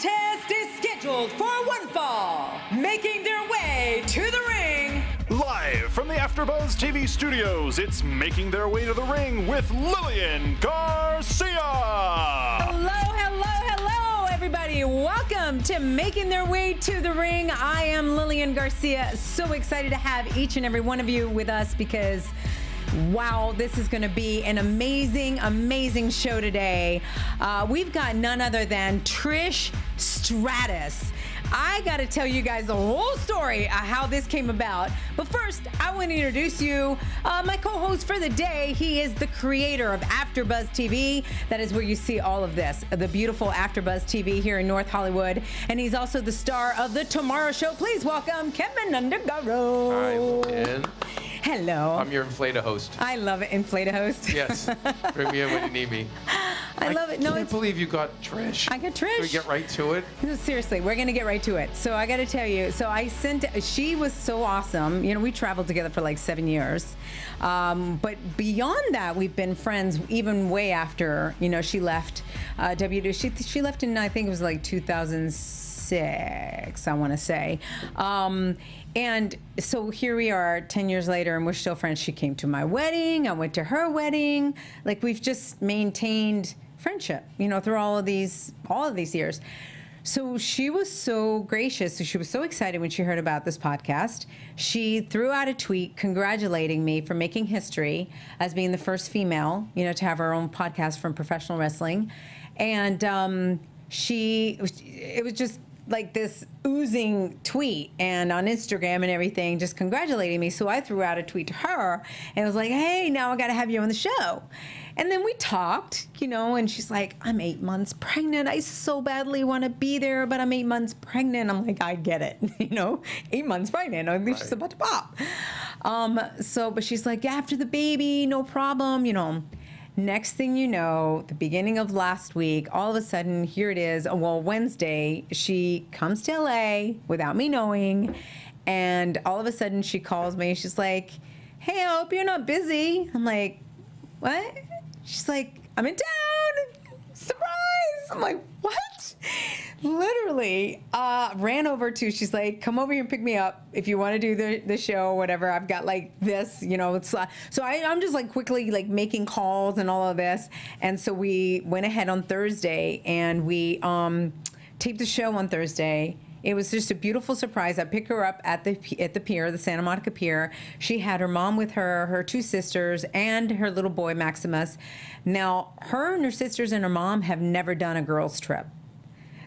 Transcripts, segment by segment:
contest is scheduled for one fall, making their way to the ring. Live from the AfterBuzz TV studios, it's making their way to the ring with Lilian Garcia. Hello, hello, hello, everybody. Welcome to Making Their Way to the Ring. I am Lilian Garcia. So excited to have each and every one of you with us because Wow, this is going to be an amazing, amazing show today. Uh, we've got none other than Trish Stratus. I got to tell you guys the whole story of how this came about. But first, I want to introduce you uh, my co-host for the day. He is the creator of AfterBuzz TV. That is where you see all of this, the beautiful AfterBuzz TV here in North Hollywood, and he's also the star of the Tomorrow Show. Please welcome Keven Undergaro. Hi, Lilian. Hello. I'm your inflata host. I love it, inflata host. Yes. Bring me in when you need me. I, love it. No, can't believe you got Trish. I got Trish. Can we get right to it? No, Seriously, we're gonna get right to it. So I got to tell you, so I sent. She was so awesome. You know, we traveled together for like seven years, um, but beyond that, we've been friends even way after. You know, she left uh. She she left in I think it was like 2006. I want to say. Um, and so here we are 10 years later and we're still friends. She came to my wedding. I went to her wedding. Like we've just maintained friendship, you know, through all of these all of these years. So she was so gracious. She was so excited when she heard about this podcast. She threw out a tweet congratulating me for making history as being the first female, you know, to have her own podcast from professional wrestling. And um, she, it was just like this oozing tweet and on Instagram and everything, just congratulating me. So I threw out a tweet to her and was like, hey, now I got to have you on the show. And then we talked, you know, and she's like, I'm eight months pregnant. I so badly want to be there, but I'm eight months pregnant. I'm like, I get it, you know, eight months pregnant. I think she's Right. about to pop. Um, so, but she's like, after the baby, no problem, you know. Next thing you know, the beginning of last week, all of a sudden, here it is. Well, Wednesday, she comes to LA without me knowing. And all of a sudden, she calls me. She's like, Hey, I hope you're not busy. I'm like, What? She's like, I'm in town. Surprise. I'm like, What? Literally uh, ran over to, she's like, come over here and pick me up if you want to do the, the show whatever. I've got like this, you know. It's, uh, so I, I'm just like quickly like making calls and all of this. And so we went ahead on Thursday and we um, taped the show on Thursday. It was just a beautiful surprise. I picked her up at the at the pier, the Santa Monica Pier. She had her mom with her, her two sisters, and her little boy Maximus. Now, her and her sisters and her mom have never done a girls' trip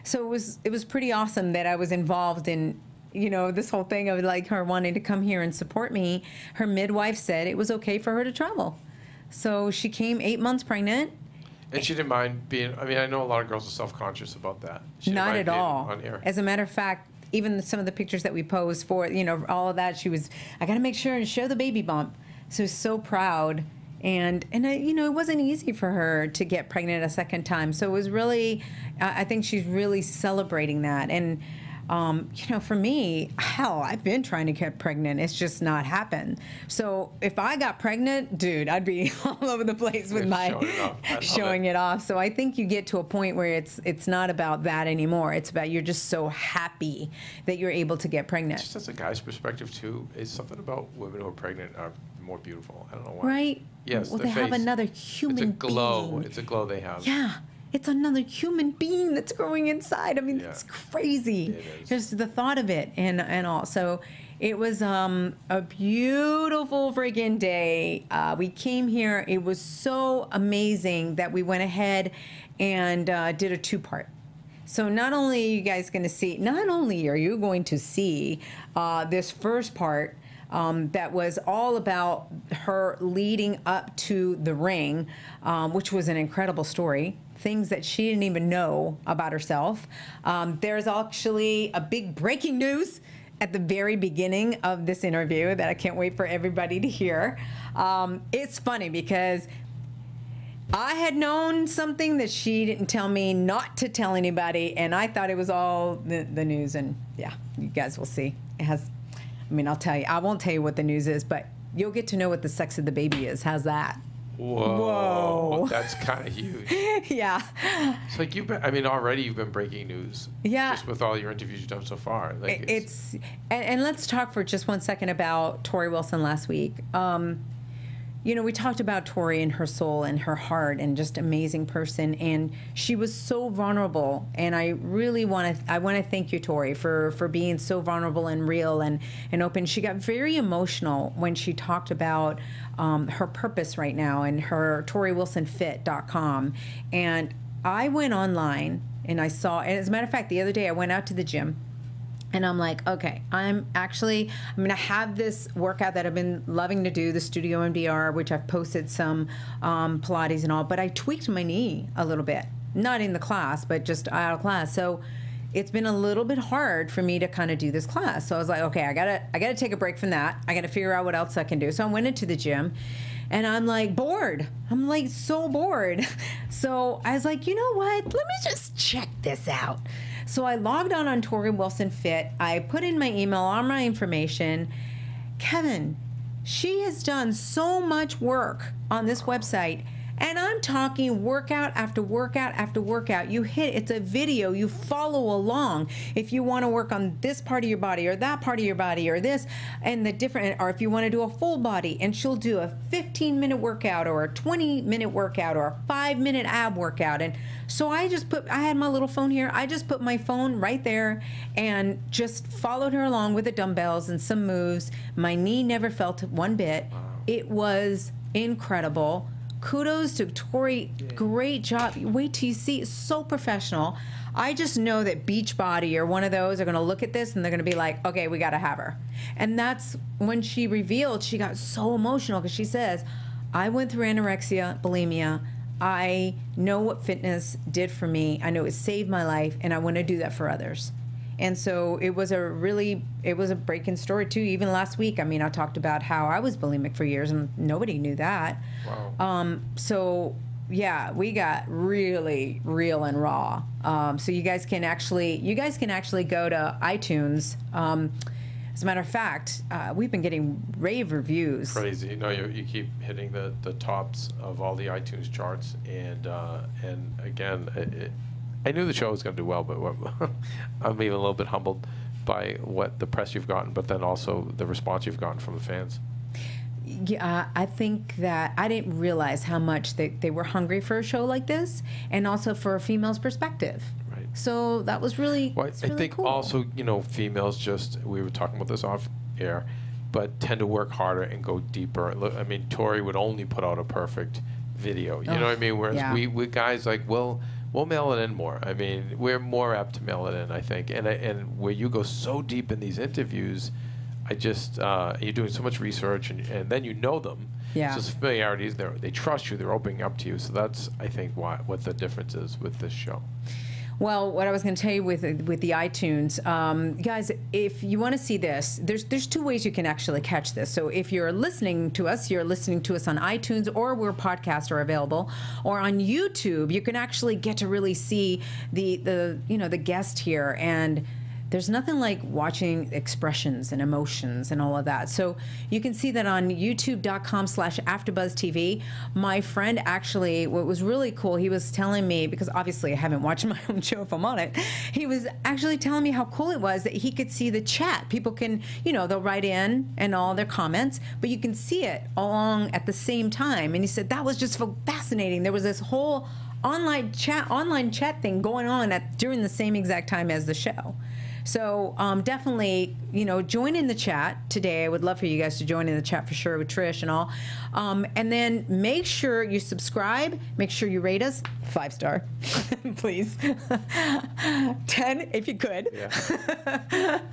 so it was it was pretty awesome that I was involved in you know this whole thing of like her wanting to come here and support me. Her midwife said it was okay for her to travel, so she came eight months pregnant. And she didn't mind being. I mean, I know a lot of girls are self-conscious about that. She didn't mind at all. On air. As a matter of fact, even some of the pictures that we posed for you know all of that, she was I got to make sure and show the baby bump. So so proud. And and I, you know it wasn't easy for her to get pregnant a second time. So it was really, I think she's really celebrating that. And um, you know, for me, hell, I've been trying to get pregnant. It's just not happened. So if I got pregnant, dude, I'd be all over the place with Yeah, my showing it off. Showing it. it off. So I think you get to a point where it's it's not about that anymore. It's about you're just so happy that you're able to get pregnant. Just as a guy's perspective too, is something about women who are pregnant are more beautiful. I don't know why. Right? Yes. Well, they have face. another It's a human glow. being. It's a glow they have. Yeah. It's another human being that's growing inside. I mean, Yeah. it's crazy. It. Just the thought of it and and all. So it was um, a beautiful friggin' day. Uh, we came here. It was so amazing that we went ahead and uh, did a two part. So not only are you guys going to see, not only are you going to see uh, this first part um, that was all about her leading up to the ring, um, which was an incredible story. Things that she didn't even know about herself. Um, there's actually a big breaking news at the very beginning of this interview that I can't wait for everybody to hear. Um, it's funny because I had known something that she didn't tell me not to tell anybody, and I thought it was all the, the news. And yeah, you guys will see. It has, I mean, I'll tell you, I won't tell you what the news is, but you'll get to know what the sex of the baby is. How's that? Whoa, Whoa. that's kind of huge. yeah. It's like you've been. I mean, already you've been breaking news. Yeah. Just with all your interviews you've done so far. Like It- it's and, and let's talk for just one second about Torrie Wilson last week. Um, you know, we talked about Torrie and her soul and her heart and just amazing person, and she was so vulnerable. And I really want to I want to thank you, Torrie, for for being so vulnerable and real and and open. She got very emotional when she talked about um, her purpose right now and her ToriWilsonFit.com, and I went online and I saw. And as a matter of fact, the other day I went out to the gym and I'm like, okay, I'm actually I'm gonna have this workout that I've been loving to do, the Studio MDR, which I've posted some um, Pilates and all, but I tweaked my knee a little bit, not in the class, but just out of class. So it's been a little bit hard for me to kind of do this class. So I was like, okay, I gotta I gotta take a break from that. I gotta figure out what else I can do. So I went into the gym. And I'm like bored. I'm like so bored. So I was like, you know what? Let me just check this out. So I logged on on Torrie Wilson Fit. I put in my email, all my information. Kevin, she has done so much work on this website. And I'm talking workout after workout after workout. You hit, it's a video, you follow along. If you want to work on this part of your body or that part of your body or this and the different, or if you want to do a full body, and she'll do a 15 minute workout or a 20 minute workout or a five minute ab workout. And so I just put, I had my little phone here. I just put my phone right there and just followed her along with the dumbbells and some moves. My knee never felt one bit. It was incredible. Kudos to Torrie. Great job. Wait till you see. So professional. I just know that Beachbody or one of those are going to look at this and they're going to be like, okay, we got to have her. And that's when she revealed, she got so emotional because she says, I went through anorexia, bulimia. I know what fitness did for me. I know it saved my life, and I want to do that for others. And so it was a really, it was a breaking story too. Even last week, I mean, I talked about how I was bulimic for years, and nobody knew that. Wow. Um, so yeah, we got really real and raw. Um, so you guys can actually, you guys can actually go to iTunes. Um, as a matter of fact, uh, we've been getting rave reviews. crazy. You know, you, you keep hitting the, the tops of all the iTunes charts, and uh, and again, it, I knew the show was going to do well, but I'm even a little bit humbled by what the press you've gotten, but then also the response you've gotten from the fans. Yeah, I think that I didn't realize how much they, they were hungry for a show like this, and also for a female's perspective. Right. So that was really, Well, I really think cool. also, you know, females just, we were talking about this off air, but tend to work harder and go deeper. I mean, Torrie would only put out a perfect video. You know what I mean? Whereas yeah. we, we guys like, well, we'll mail it in more. I mean, we're more apt to mail it in, I think. And I, and where you go so deep in these interviews, I just uh, you're doing so much research, and, and then you know them. Yeah. So familiarities, they they trust you. They're opening up to you. So that's I think why what the difference is with this show. Well, what I was going to tell you with with the iTunes, um, guys, if you want to see this, there's there's two ways you can actually catch this. So if you're listening to us, you're listening to us on iTunes, or where podcasts are available, or on YouTube, you can actually get to really see the the you know the guest here and. There's nothing like watching expressions and emotions and all of that. So you can see that on youtube.com slash AfterBuzzTV. My friend actually, what was really cool, he was telling me, because obviously I haven't watched my own show if I'm on it, he was actually telling me how cool it was that he could see the chat. People can, you know, they'll write in and all their comments, but you can see it along at the same time. And he said that was just fascinating. There was this whole online chat online chat thing going on at during the same exact time as the show. So um, definitely, you know, join in the chat today. I would love for you guys to join in the chat for sure with Trish and all. Um, and then make sure you subscribe. Make sure you rate us five star, please. Ten if you could. Yeah.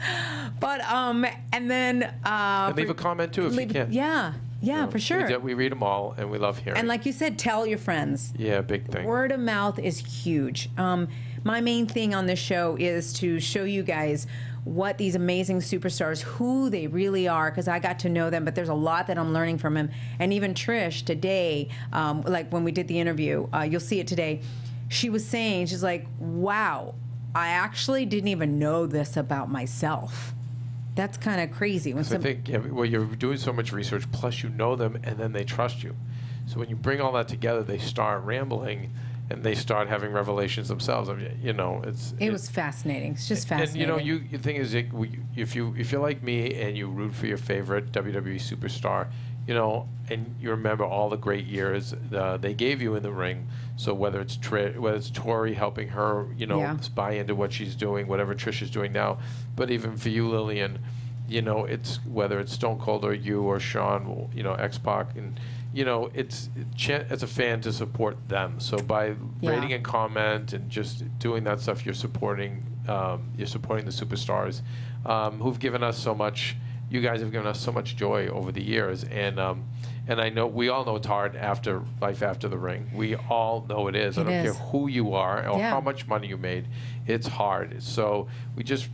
But um, and then uh, and leave for- a comment too if leave- you can. Yeah, yeah, for sure. do- we read them all, and we love hearing. And like you said, tell your friends. yeah, big thing. Word of mouth is huge. Um, my main thing on this show is to show you guys what these amazing superstars, who they really are, because I got to know them, but there's a lot that I'm learning from them. And even Trish today, um, like when we did the interview, uh, you'll see it today, she was saying, she's like, wow, I actually didn't even know this about myself. That's kind of crazy. When So I think yeah, well, you're doing so much research, plus you know them, and then they trust you. So when you bring all that together, they start rambling. And they start having revelations themselves. I mean, you know, it's It was fascinating. It's just fascinating. and you know, you the thing is, if you if you're like me and you root for your favorite WWE superstar, you know, and you remember all the great years uh, they gave you in the ring. So whether it's Tri- whether it's Torrie helping her, you know, Yeah. buy into what she's doing, whatever Trish is doing now, but even for you, Lilian, you know, it's whether it's Stone Cold or you or Sean, you know, X Pac, and you know, it's as a fan to support them. So by Yeah. rating and comment and just doing that stuff, you're supporting um, you're supporting the superstars um, who've given us so much. You guys have given us so much joy over the years, and um, and I know we all know it's hard after life after the ring. We all know it is. I don't is. care who you are or Yeah. how much money you made. It's hard. So we just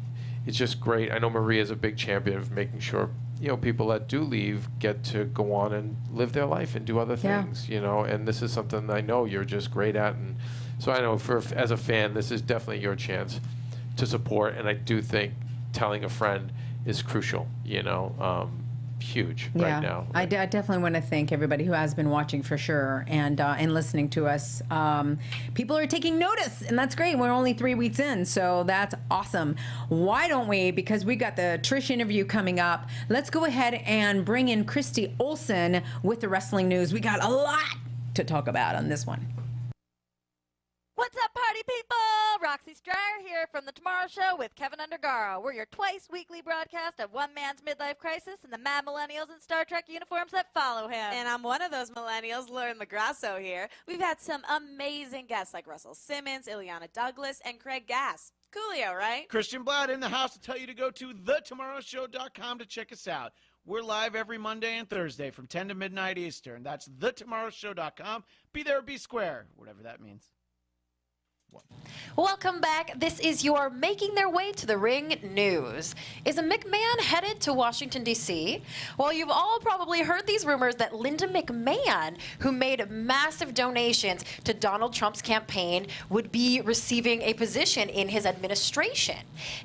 it's just great. I know Maria's a big champion of making sure you know people that do leave get to go on and live their life and do other Yeah. things. You know, and this is something I know you're just great at, and so I know for as a fan, this is definitely your chance to support. And I do think telling a friend is crucial. You know, um, huge yeah, right now. I, de- I definitely want to thank everybody who has been watching for sure and uh, and listening to us. Um, people are taking notice, and that's great. We're only three weeks in, so that's awesome. Why don't we? Because we got the Trish interview coming up. Let's go ahead and bring in Christy Olson with the wrestling news. We got a lot to talk about on this one. What's up, party people? Roxy Stryer here from The Tomorrow Show with Keven Undergaro. We're your twice weekly broadcast of one man's midlife crisis and the mad millennials in Star Trek uniforms that follow him. And I'm one of those millennials, Lauren Magrasso here. We've had some amazing guests like Russell Simmons, Illeana Douglas, and Craig Gass. Coolio, right? Christian Blatt in the house to tell you to go to thetomorrowshow.com to check us out. We're live every Monday and Thursday from 10 to midnight Eastern. That's thetomorrowshow.com. Be there or be square, whatever that means. Welcome back. This is your Making Their Way to the Ring news. Is a McMahon headed to Washington, D.C.? Well, you've all probably heard these rumors that Linda McMahon, who made massive donations to Donald Trump's campaign, would be receiving a position in his administration.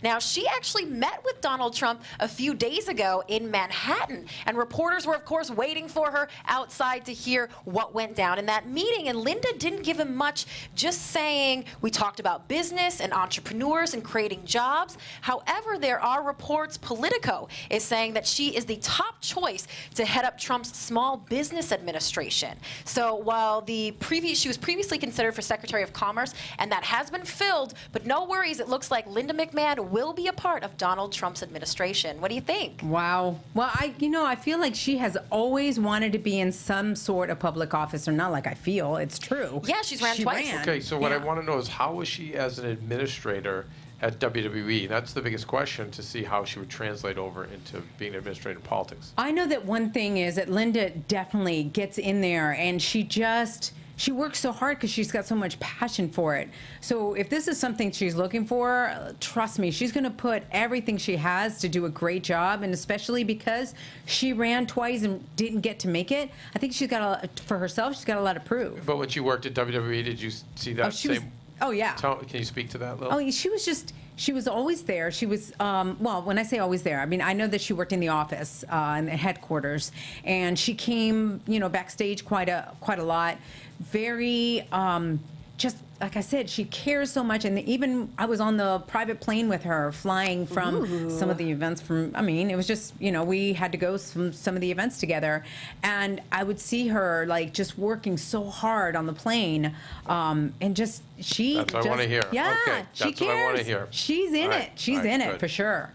Now, she actually met with Donald Trump a few days ago in Manhattan, and reporters were, of course, waiting for her outside to hear what went down in that meeting. And Linda didn't give him much, just saying, we talked about business and entrepreneurs and creating jobs. However, there are reports, Politico is saying that she is the top choice to head up Trump's Small Business Administration. So while the previous, she was previously considered for Secretary of Commerce, and that has been filled, but no worries, it looks like Linda McMahon will be a part of Donald Trump's administration. What do you think? Wow. Well, I you know I feel like she has always wanted to be in some sort of public office, or not like I feel. It's true. Yeah, she's ran She twice. ran. Okay, so what I want to know is how was she as an administrator at WWE? That's the biggest question to see how she would translate over into being an administrator in politics. I know that one thing is that Linda definitely gets in there and she just she works so hard because she's got so much passion for it. So if this is something she's looking for, trust me, she's going to put everything she has to do a great job. And especially because she ran twice and didn't get to make it, I think she's got a lot for herself. She's got a lot to prove. But when she worked at WWE, did you see that Oh, same? Oh yeah. Tell, can you speak to that, Lil? Oh, she was just. She was always there. She was, um, well, when I say always there, I mean, I know that she worked in the office, uh, in the headquarters, and she came, you know, backstage quite a, quite a lot. Very, um, just like I said, she cares so much. And even I was on the private plane with her, flying from some of the events from, I mean, it was just, you know, we had to go some, some of the events together. And I would see her like just working so hard on the plane. Um, and just, she. That's what I wanna hear. Yeah. Okay, she that's what I wanna cares. hear. She's in All it. She's all right, in it for sure.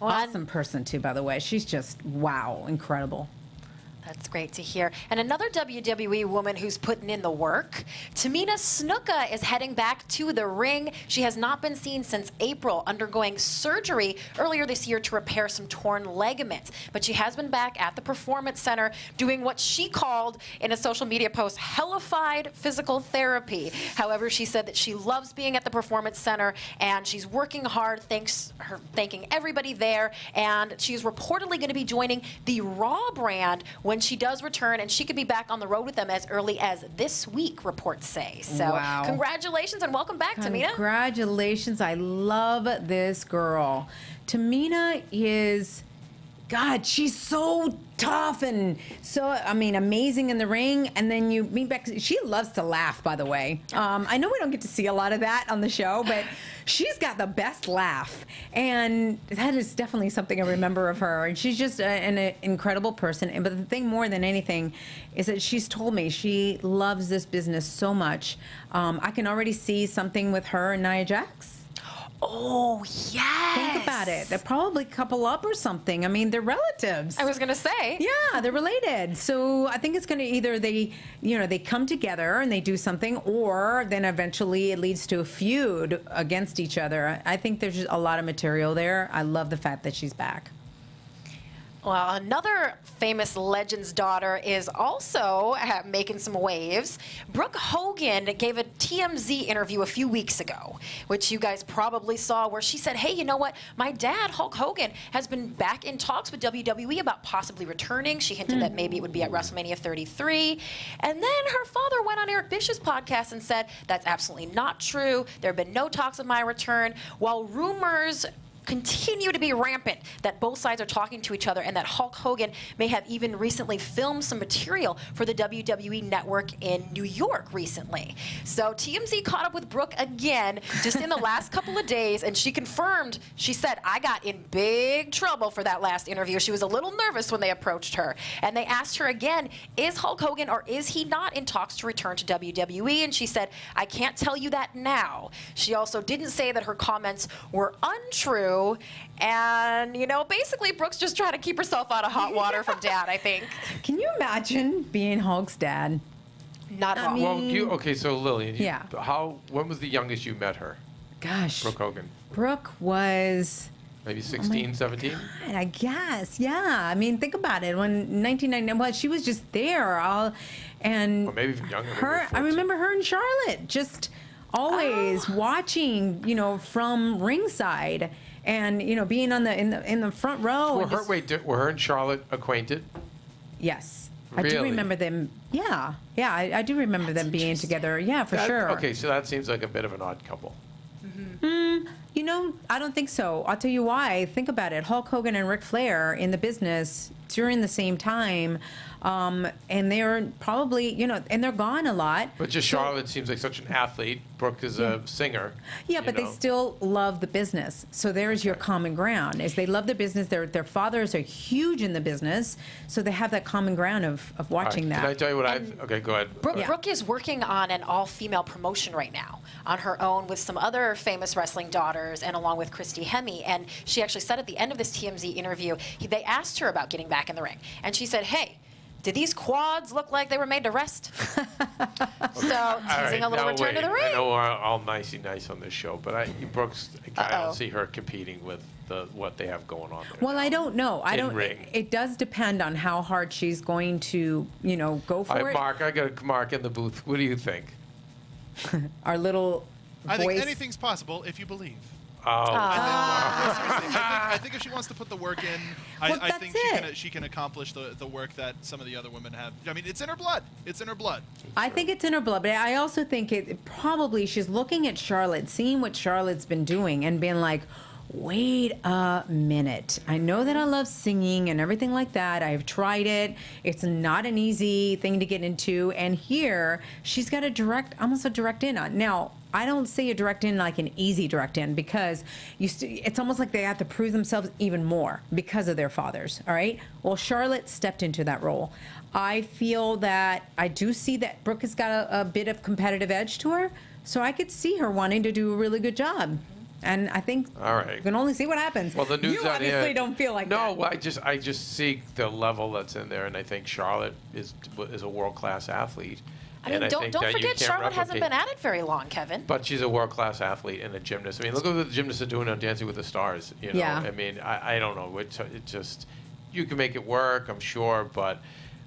Well, awesome person too, by the way. She's just wow, incredible. That's great to hear. And another WWE woman who's putting in the work, Tamina Snuka is heading back to the ring. She has not been seen since April, undergoing surgery earlier this year to repair some torn ligaments. But she has been back at the Performance Center doing what she called in a social media post hellified physical therapy. However, she said that she loves being at the Performance Center and she's working hard, thanks her thanking everybody there. And she's reportedly going to be joining the Raw brand when she does return, and she could be back on the road with them as early as this week, reports say. So, Wow. congratulations and welcome back, Tamina. Congratulations. I love this girl. Tamina is God, she's so tough and so, I mean, amazing in the ring. And then you meet back. She loves to laugh, by the way. Um, I know we don't get to see a lot of that on the show, but she's got the best laugh. And that is definitely something I remember of her. And she's just a, an a incredible person. And But the thing more than anything is that she's told me she loves this business so much. Um, I can already see something with her and Nia Jax. Oh, yes. Think about it. They're probably couple up or something. I mean, they're relatives. I was going to say. Yeah, they're related. So I think it's going to either they, you know, they come together and they do something, or then eventually it leads to a feud against each other. I think there's just a lot of material there. I love the fact that she's back. Well, another famous legend's daughter is also uh, making some waves. Brooke Hogan gave a TMZ interview a few weeks ago, which you guys probably saw, where she said, Hey, you know what? My dad, Hulk Hogan, has been back in talks with WWE about possibly returning. She hinted that maybe it would be at WrestleMania 33. And then her father went on Eric Bischoff's podcast and said, That's absolutely not true. There have been no talks of my return. While rumors continue to be rampant that both sides are talking to each other and that Hulk Hogan may have even recently filmed some material for the WWE network in New York recently. So TMZ caught up with Brooke again just in the last couple of days and she confirmed, she said, I got in big trouble for that last interview. She was a little nervous when they approached her. And they asked her again, is Hulk Hogan or is he not in talks to return to WWE? And she said, I can't tell you that now. She also didn't say that her comments were untrue. And, you know, basically, Brooke's just trying to keep herself out of hot water from dad, I think. Can you imagine being Hulk's dad? Not at all. Well, you okay? So Lillian, you- Yeah. How? When was the youngest you met her? Gosh, Brooke Hogan. Brooke was. Maybe 16, 17? I guess, yeah. I mean, think about it. When 1999, well, she was just there, all, and Or maybe even younger, maybe Her, I remember her and Charlotte just always Oh. watching, you know, from ringside, and you know, being on the in the in the front row. Were her, just- wait, did, were her and Charlotte acquainted? yes, I do remember them. Yeah, yeah, I, I do remember them being together. Yeah, for That- sure. Okay, so that seems like a bit of an odd couple. Mm-hmm. Mm, you know, I don't think so. I'll tell you why. Think about it. Hulk Hogan and Ric Flair in the business during the same time, um, and they're probably, you know, and they're gone a lot. But just So- Charlotte seems like such an athlete. Brooke is a singer. Yeah, you but they still love the business. So there's your common ground. Is they love the business. Their their fathers are huge in the business, so they have that common ground of, of All right, watching Can I that. tell you what I've? Okay, go ahead. Brooke, Yeah. Brooke is working on an all-female promotion right now on her own with some other famous wrestling daughters and along with Christy Hemme. And she actually said at the end of this TMZ interview, he, they asked her about getting back in the ring, and she said, "Hey." Did these quads look like they were made to rest? so teasing All a little now return to the ring. I know we're all nicey nice on this show, but I, Brooks, I Uh-oh. don't see her competing with the what they have going on there. well, now. I don't know. I In don't. ring. It, it does depend on how hard she's going to, you know, go for All right, it. Mark, I got Mark in the booth. What do you think? Our little I think anything's possible if you believe. Oh, ah. I, think, I, think, I think if she wants to put the work in, I, Well, I think she can, she can accomplish the, the work that some of the other women have. I mean, it's in her blood. It's in her blood. I think it's in her blood, but I also think it probably she's looking at Charlotte, seeing what Charlotte's been doing, and being like, wait a minute. I know that I love singing and everything like that. I've tried it. It's not an easy thing to get into. And here, she's got a direct, almost a direct in on. Now, I don't see a direct in like an easy direct in because you st- it's almost like they have to prove themselves even more because of their fathers. All right. Well, Charlotte stepped into that role. I feel that I do see that Brooke has got a, a bit of competitive edge to her, so I could see her wanting to do a really good job. And I think All right. you can only see what happens. Well, the news you obviously here- don't feel like no, that. I just I just see the level that's in there, and I think Charlotte is is a world class athlete. I mean, and don't, think don't forget can't Charlotte hasn't been at it very long, Kevin. But she's a world class athlete and a gymnast. I mean, look at what the gymnasts are doing on Dancing with the Stars. You know, Yeah. I mean, I, I don't know. It, it just you can make it work, I'm sure, but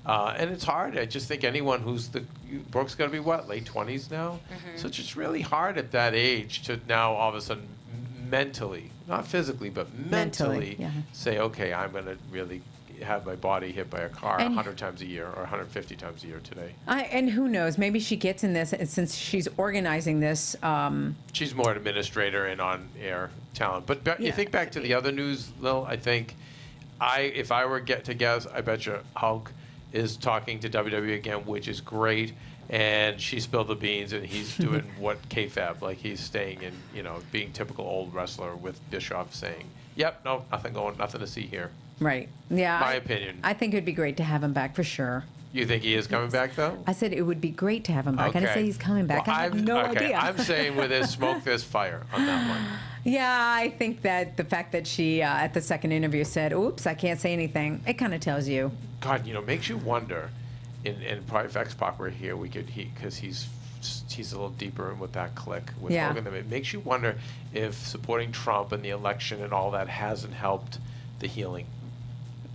uh, and it's hard. I just think anyone who's the Brooke's going to be what late 20s now, Mm-hmm. so it's just really hard at that age to now all of a sudden mentally, not physically, but Mentally, mentally, yeah. say, okay, I'm going to really have my body hit by a car And- 100 times a year or 150 times a year today. I, and who knows? Maybe she gets in this and since she's organizing this. Um, She's more an administrator and on-air talent. But ba- you think back to the other news, Lil. I think I if I were get to guess, I bet you Hulk is talking to WWE again, which is great. And she spilled the beans, and he's doing what kayfabe, like he's staying in, you know, being typical old wrestler with Bischoff saying, "Yep, no, nothing going, nothing to see here." Right. Yeah. My I- opinion. I think it'd be great to have him back for sure. You think he is coming back though? I said it would be great to have him back. I didn't say he's coming back. Well, I have I'm- no okay, idea. I'm saying with this smoke, there's fire on that one. Yeah, I think that the fact that she uh, at the second interview said, "Oops, I can't say anything," it kind of tells you. God, you know, makes you wonder. In and probably if X Pac were here, we could he because he's he's a little deeper in with that click with Yeah. It makes you wonder if supporting Trump and the election and all that hasn't helped the healing.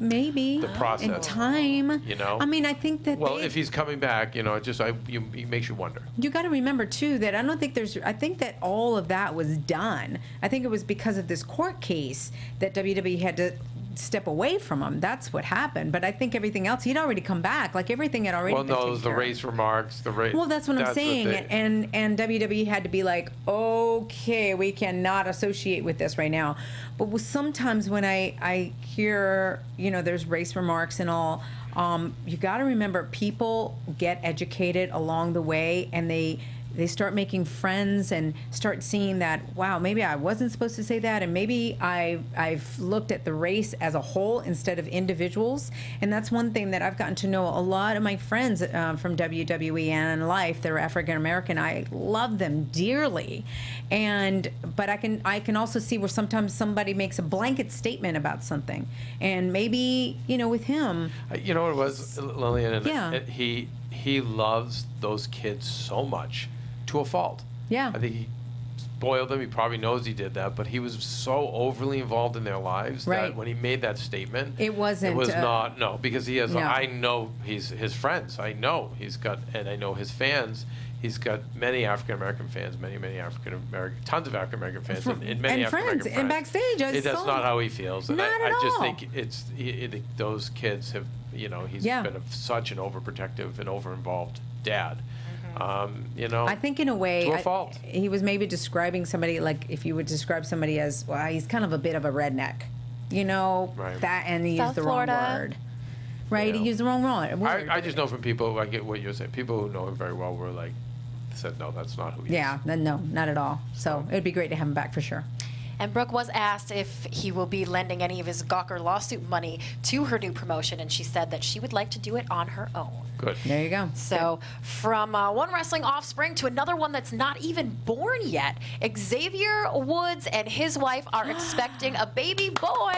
Maybe The process. in time. You know? I mean, I think that Well, they- if he's coming back, you know, it just I you, it makes you wonder. You got to remember too that I don't think there's. I think that all of that was done. I think it was because of this court case that WWE had to step away from him. That's what happened. But I think everything else, he'd already come back. Like everything had already. Well, been no, the care of. race remarks, the race. Well, that's what I'm saying, they- and and WWE had to be like, okay, we cannot associate with this right now. But sometimes when I I hear you know there's race remarks and all, um, you got to remember people get educated along the way, and they they start making friends and start seeing that wow maybe I wasn't supposed to say that and maybe I I've looked at the race as a whole instead of individuals. And that's one thing that I've gotten to know a lot of my friends um, from WWE and life that are African American I love them dearly. And but I can I can also see where sometimes somebody makes a blanket statement about something. And maybe you know with him. Uh, You know what it was, Lilian? Yeah. it- he he loves those kids so much, to a fault. Yeah. I think he spoiled them. He probably knows he did that, but he was so overly involved in their lives Right. that when he made that statement, It wasn't, It was uh, not no because he has. No. I know he's his friends. I know he's got, and I know his fans. He's got many African American fans, many many African American, tons of African American fans, and, and many and friends, American and backstage, I It- that's not how he feels. And Not I, at I just all. think it's he, it, those kids have you know he's Yeah. been a, such an overprotective and over-involved dad. Um, you know. I think in a way, to a I- fault. he was maybe describing somebody like if you would describe somebody as well, he's kind of a bit of a redneck, you know, Right. that and he South used the Florida. wrong word. Right, Yeah. he used the wrong wrong word. I, I just know from people. I get what you're saying. People who know him very well were like said, no, that's not who he yeah, is. Yeah, no, not at all. So it'd be great to have him back for sure. And Brooke was asked if he will be lending any of his Gawker lawsuit money to her new promotion, and she said that she would like to do it on her own. Good. There you go. So, from uh, one wrestling offspring to another one that's not even born yet, Xavier Woods and his wife are expecting a baby boy.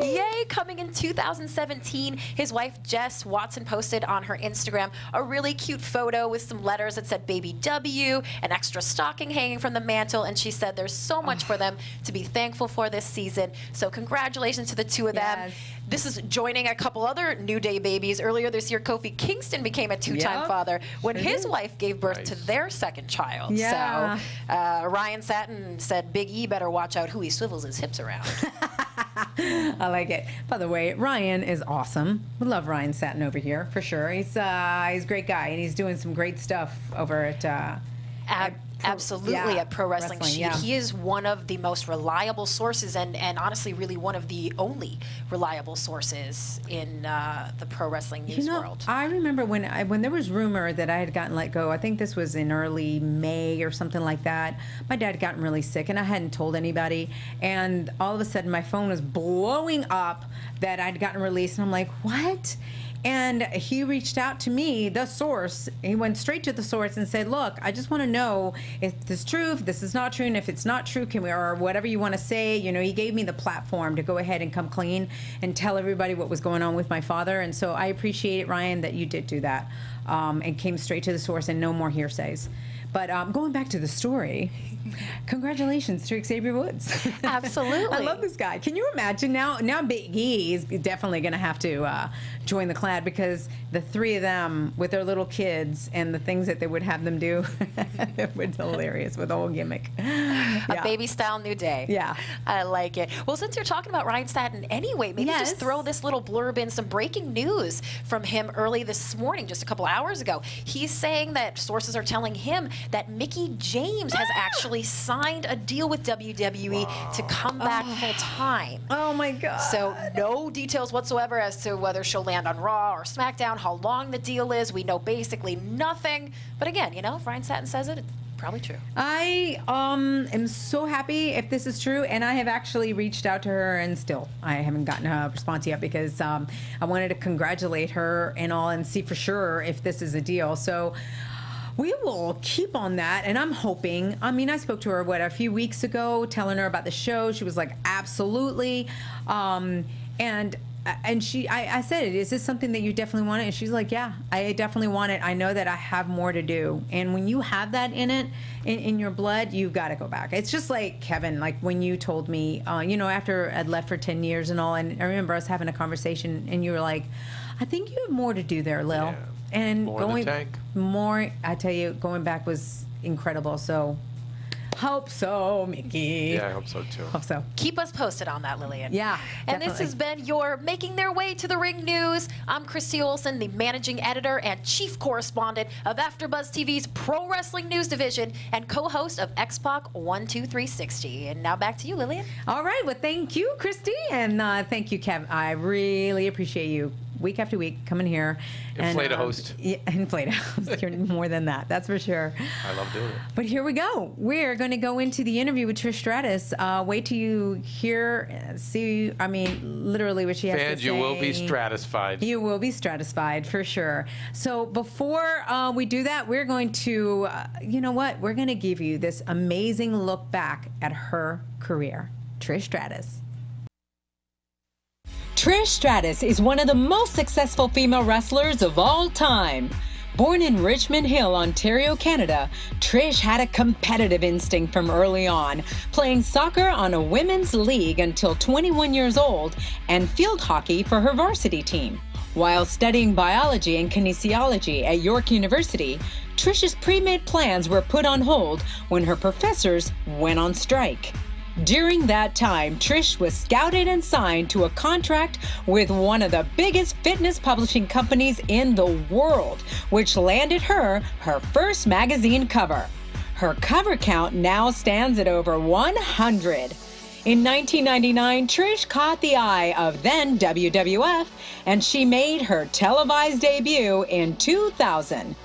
Yay! Coming in 2017. His wife, Jess Watson, posted on her Instagram a really cute photo with some letters that said Baby W, an extra stocking hanging from the mantle, and she said there's so much for them to be thankful for this season. So, congratulations to the two of them. Yes. This is joining a couple other New Day babies. Earlier this year, Kofi Kingston became a two-time Yep. father when Sure his did. wife gave birth to their second child. Yeah. So uh, Ryan Satin said Big E better watch out who he swivels his hips around. I like it. By the way, Ryan is awesome. We love Ryan Satin over here for sure. He's uh, he's a great guy and he's doing some great stuff over at. Uh, Ab- Pro- absolutely yeah, at Pro Wrestling, Wrestling, Sheet. yeah. He is one of the most reliable sources, and, and honestly, really one of the only reliable sources in uh, the pro wrestling news You know, world. I remember when I, when there was rumor that I had gotten let go. I think this was in early May or something like that. My dad had gotten really sick, and I hadn't told anybody. And all of a sudden, my phone was blowing up that I'd gotten released, and I'm like, "What?" And he reached out to me, the source. He went straight to the source and said, "Look, I just want to know if this is true, if this is not true, and if it's not true, can we or whatever you want to say." You know, he gave me the platform to go ahead and come clean and tell everybody what was going on with my father. And so I appreciate it, Ryan, that you did do that um, and came straight to the source and no more hearsays. But um, going back to the story, congratulations to Xavier Woods. Absolutely. I love this guy. Can you imagine now? Now Big E is definitely going to have to uh, join the clan because the three of them with their little kids and the things that they would have them do, it was hilarious with the whole gimmick. A baby style new day. Yeah. I like it. Well, since you're talking about Ryan Satin anyway, maybe Yes. just throw this little blurb in some breaking news from him early this morning, just a couple hours ago. He's saying that sources are telling him that Mickie James has actually signed a deal with WWE to come back full time. Oh my God. So no details whatsoever as to whether she'll land on Raw or SmackDown, how long the deal is. We know basically nothing. But again, you know, if Ryan Satin says it, it's probably true. I um am so happy if this is true, and I have actually reached out to her, and still I haven't gotten a response yet because um, I wanted to congratulate her and all, and see for sure if this is a deal. So. We will keep on that, and I'm hoping. I mean, I spoke to her what a few weeks ago, telling her about the show. She was like, "Absolutely," um, and and she, I, I said, "Is this something that you definitely want?" It? And she's like, "Yeah, I definitely want it. I know that I have more to do, and when you have that in it, in, in your blood, you've got to go back. It's just like Kevin, like when you told me, uh, you know, after I'd left for ten years and all, and I remember us having a conversation, and you were like, "I think you have more to do there, Lil." Yeah. And More going more, I tell you, going back was incredible. So, hope so, Mickie. Yeah, I hope so too. Hope so. Keep us posted on that, Lilian. Yeah, And this has been your Making Their Way to the Ring News. I'm Christy Olson, the managing editor and chief correspondent of AfterBuzz TV's Pro Wrestling News Division and co-host of X-Pac 12360. And now back to you, Lilian. All right. Well, thank you, Christy, and uh, thank you, Kev. I really appreciate you week after week coming here. and, Inflate a um, host. Yeah, inflate a host. You're more than that. That's for sure. I love doing it. But here we go. We're going to go into the interview with Trish Stratus. Uh, wait till you hear, see. I mean, literally what she has to say. Fans, you will be stratified. You will be stratified for sure. So before uh, we do that, we're going to, uh, you know what? We're going to give you this amazing look back at her career. Trish Stratus. Trish Stratus is one of the most successful female wrestlers of all time. Born in Richmond Hill, Ontario, Canada, Trish had a competitive instinct from early on, playing soccer on a women's league until 21 years old and field hockey for her varsity team. While studying biology and kinesiology at York University, Trish's pre made plans were put on hold when her professors went on strike. During that time, Trish was scouted and signed to a contract with one of the biggest fitness publishing companies in the world, which landed her her first magazine cover. Her cover count now stands at over 100. In 1999, Trish caught the eye of then WWF and she made her televised debut in 2000.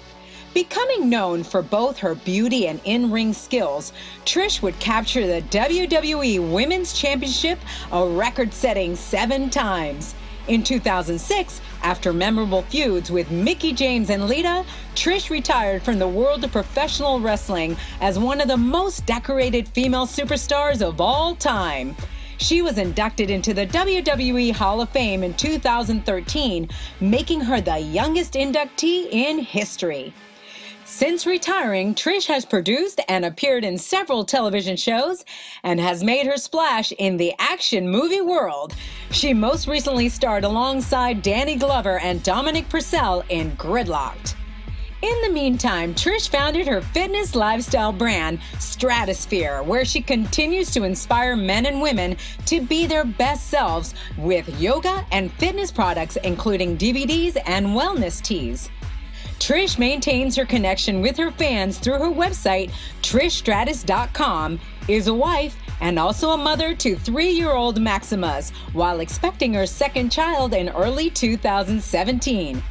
Becoming known for both her beauty and in ring skills, Trish would capture the WWE Women's Championship a record setting seven times. In 2006, after memorable feuds with Mickie James and Lita, Trish retired from the world of professional wrestling as one of the most decorated female superstars of all time. She was inducted into the WWE Hall of Fame in 2013, making her the youngest inductee in history. Since retiring, Trish has produced and appeared in several television shows and has made her splash in the action movie world. She most recently starred alongside Danny Glover and Dominic Purcell in Gridlocked. In the meantime, Trish founded her fitness lifestyle brand, Stratusphere, where she continues to inspire men and women to be their best selves with yoga and fitness products, including DVDs and wellness teas. Trish maintains her connection with her fans through her website, trishstratus.com, is a wife and also a mother to three year old Maximus while expecting her second child in early 2017.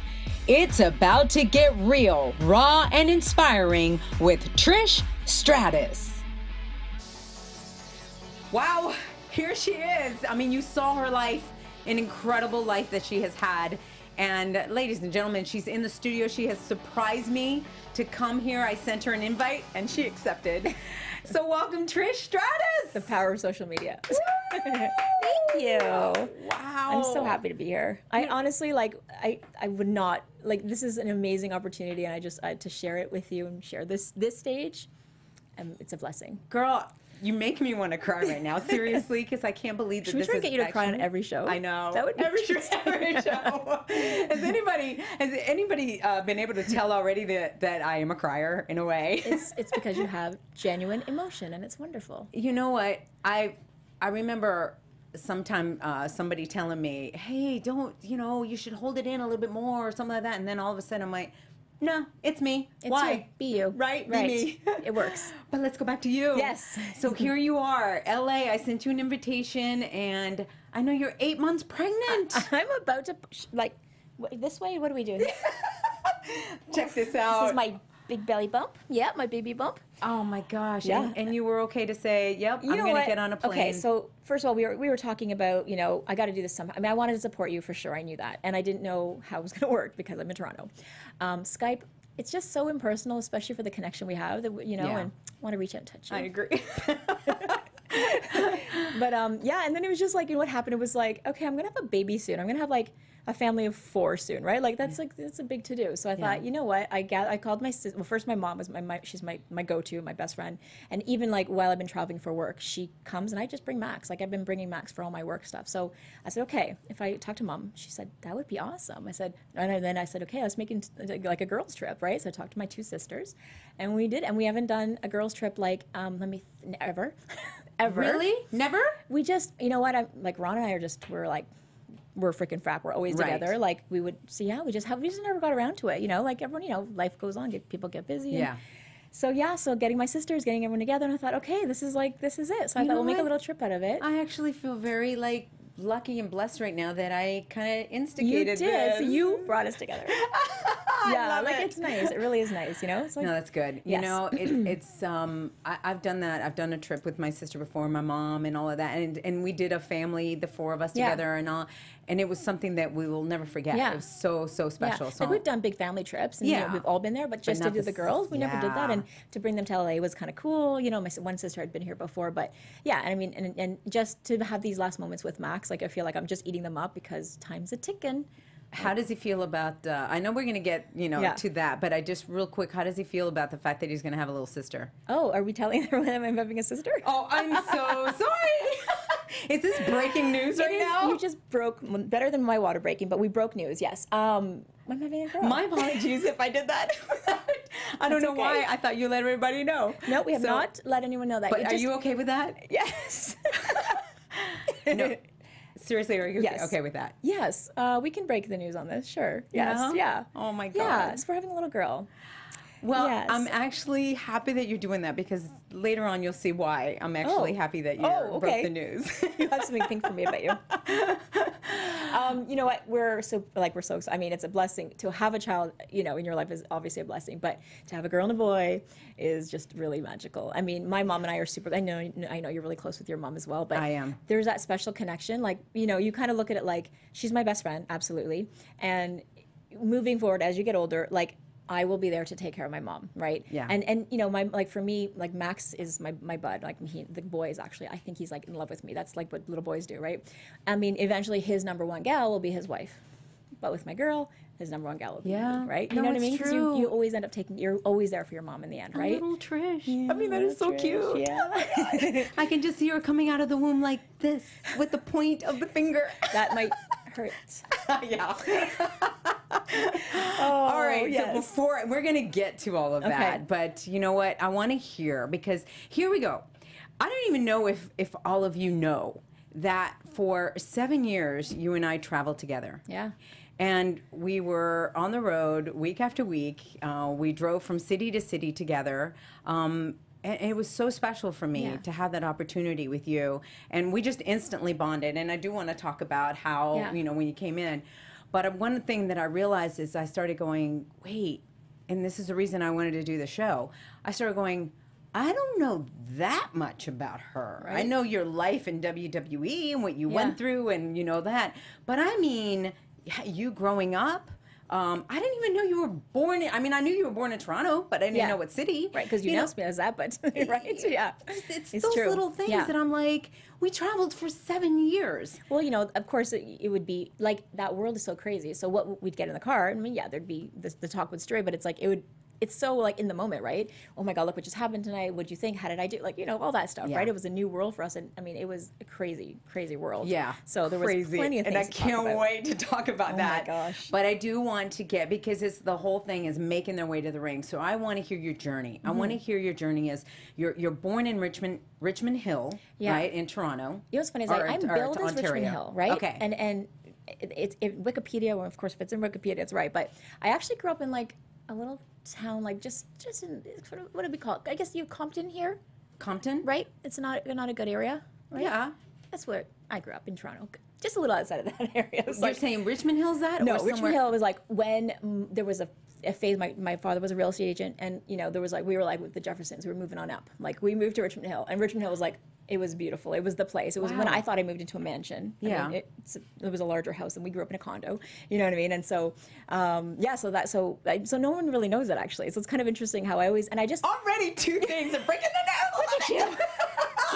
It's about to get real, raw, and inspiring with Trish Stratus. Wow, here she is. I mean, you saw her life, an incredible life that she has had. And ladies and gentlemen, she's in the studio. She has surprised me to come here. I sent her an invite and she accepted. So welcome, Trish Stratus. The power of social media. Thank you. Wow. I'm so happy to be here. I honestly like I I would not like this is an amazing opportunity and I just uh, to share it with you and share this this stage. Um, it's a blessing. Girl, you make me want to cry right now, seriously, because I can't believe that Should we try is to get you to cry on every show? I know. That would be every, every show. has anybody has anybody uh, been able to tell already that that I am a crier in a way? It's it's because you have genuine emotion and it's wonderful. You know what? I I remember sometime uh, somebody telling me, "Hey, don't you know? You should hold it in a little bit more or something like that." And then all of a sudden, I'm like, no, it's me. It's Why? you. Be you. Right, be Right. me. it works. But let's go back to you. Yes. So here you are, LA. I sent you an invitation, and I know you're eight months pregnant. I'm about to like this way. What do we do? Check this out. This is my big belly bump. Yeah, my baby bump. oh my gosh. Yeah. And, and you were okay to say, "Yep, You I'm going to get on a plane." Okay, so first of all, we were we were talking about you know I got to do this somehow. I mean, I wanted to support you for sure. I knew that, and I didn't know how it was going to work because I'm in Toronto. Um, Skype, it's just so impersonal, especially for the connection we have. That you know, Yeah. and I want to reach out and touch you. I agree. but um, yeah, and then it was just like, you know what happened? It was like, okay, I'm gonna have a baby soon. I'm gonna have like a family of four soon, right? Like that's like that's a big to do. So I thought, you know what? I got I called my sis. Well, first my mom was my, my she's my my go to, my best friend, and even like while I've been traveling for work, she comes and I just bring Max. Like I've been bringing Max for all my work stuff. So I said, okay, if I talk to mom, she said that would be awesome. I said, and then I said, okay, let's make it like a girls trip, right? So I talked to my two sisters, and we did, and we haven't done a girls trip like um, let me th- ever. Ever really? Never? we just you know what i'm like ron and i are just we're like we're freaking frack we're always Right. together like we would so yeah we just have we just never got around to it you know like everyone you know life goes on get people get busy and- Yeah. so yeah so getting my sisters getting everyone together and i thought okay this is like this is it so i You thought we'll make a little trip out of it I actually feel very like lucky and blessed right now that I kind of instigated. you did so you brought us together yeah like it. it's nice it really is nice you know it's like No, that's good. You know, it, it's um, I, I've done that. I've done a trip with my sister before, my mom, and all of that, and and we did a family, the four of us Yeah. together, and all, and it was something that we will never forget. Yeah. It was so so Yeah, special. So like we've done big family trips, and you know, Yeah. we've all been there. But just to do the girls, we never did that, and to bring them to LA was kind of cool. You know, my one sister had been here before, but yeah, I mean, and, and just to have these last moments with Max, like I feel like I'm just eating them up because time's a ticking. How does he feel about? Uh, I know we're gonna get you know Yeah. to that, but I just real quick, how does he feel about the fact that he's gonna have a little sister? Oh, are we telling everyone I'm having a sister? Oh, I'm so sorry. Is this breaking news right is- now? You just broke better than my water breaking, but we broke news. Yes. Um, I'm having a girl. My apologies if I did that. I don't That's know why. I thought you let everybody know. no, we have So- not let anyone know that. But are just- you okay with that? Yes. No. Seriously, are you Yes. okay with that? yes. Uh, we can break the news on this. Sure. Yes. Yeah? Yeah. Oh my Yeah. God. So we're having a little girl. Well, Yes. I'm actually happy that you're doing that because later on you'll see why I'm actually Oh. happy that you Oh, broke the news. you have something to think for me about you. um, you know what? We're so like we're so. I mean, it's a blessing to have a child. You know, in your life is obviously a blessing, but to have a girl and a boy is just really magical. I mean, my mom and I are super. I know. I know you're really close with your mom as well, but I am. There's that special connection. Like you know, you kind of look at it like she's my best friend, absolutely, and moving forward as you get older, like. I will be there to take care of my mom, right? Yeah. And and you know, my like for me, like Max is my my bud. Like he, the boy is actually, I think he's like in love with me. That's like what little boys do, right? I mean, eventually his number one gal will be his wife, but with my girl, his number one gal will be Yeah. me, right? No, You know what I mean? mean? 'Cause true. You, you always end up taking. You're always there for your mom in the end, right? Little Trish. Yeah, I mean, that is so Trish, cute. Yeah. I can just see her coming out of the womb like this with the point of the finger. that might hurt. yeah. Oh, all right. yes. So before we're gonna get to all of Okay. that, but you know what? I want to hear because here we go. I don't even know if if all of you know that for seven years you and I traveled together. Yeah. And we were on the road week after week. Uh, we drove from city to city together. Um, and it was so special for me Yeah. to have that opportunity with you. And we just instantly bonded. And I do want to talk about how, Yeah. you know, when you came in. But one thing that I realized is I started going, wait, and this is the reason I wanted to do the show. I started going, I don't know that much about her. I know your life in WWE and what you Yeah. went through and you know that. But I mean, you growing up, um, I didn't even know you were born. In, I mean, I knew you were born in Toronto, but I didn't Yeah. know what city. Right, because you, know, announced me as that, but right, yeah, It's, those little things Yeah. that I'm like, we traveled for seven years. Well, you know, of course, it, it would be like that world is so crazy. So what we'd get in the car, I mean, yeah, there'd be the, the talk would stray, but it's like it would. It's so like in the moment, right? Oh my God, look what just happened tonight. What'd you think? How did I do? Like you know, all that stuff, Yeah. right? It was a new world for us, and I mean, it was a crazy, crazy world. Yeah. So there was crazy. plenty of and things. I to talk can't wait to talk about Oh my that. gosh. But I do want to get because it's the whole thing is making their way to the ring. So I want to hear your journey. I want to Mm-hmm. hear your journey as you're you're born in Richmond Richmond Hill, Yeah. right in Toronto. You know what's funny is like, I'm billed as Richmond Hill, right? Okay. And and it, it's it, Wikipedia. Well, of course, if it's in Wikipedia, it's right. But I actually grew up in like a little town, like just just in sort of what do we call it? I guess you Compton here, Compton? right? It's not not a good area, right? Yeah. That's where I grew up in Toronto, just a little outside of that area. You're like- saying Richmond Hill's that? no, or Richmond Hill was like when mm, there was a, a phase. My, my father was a real estate agent, and you know there was like we were like with the Jeffersons. We were moving on up. Like we moved to Richmond Hill, and Richmond Hill was like it was beautiful. It was the place. It was when I thought I moved into a mansion. I Yeah. mean, it's, it was a larger house, and we grew up in a condo. You know what I mean? And so, um, yeah. So that so so no one really knows that actually. So it's kind of interesting how I always and I just Already two things are breaking the news.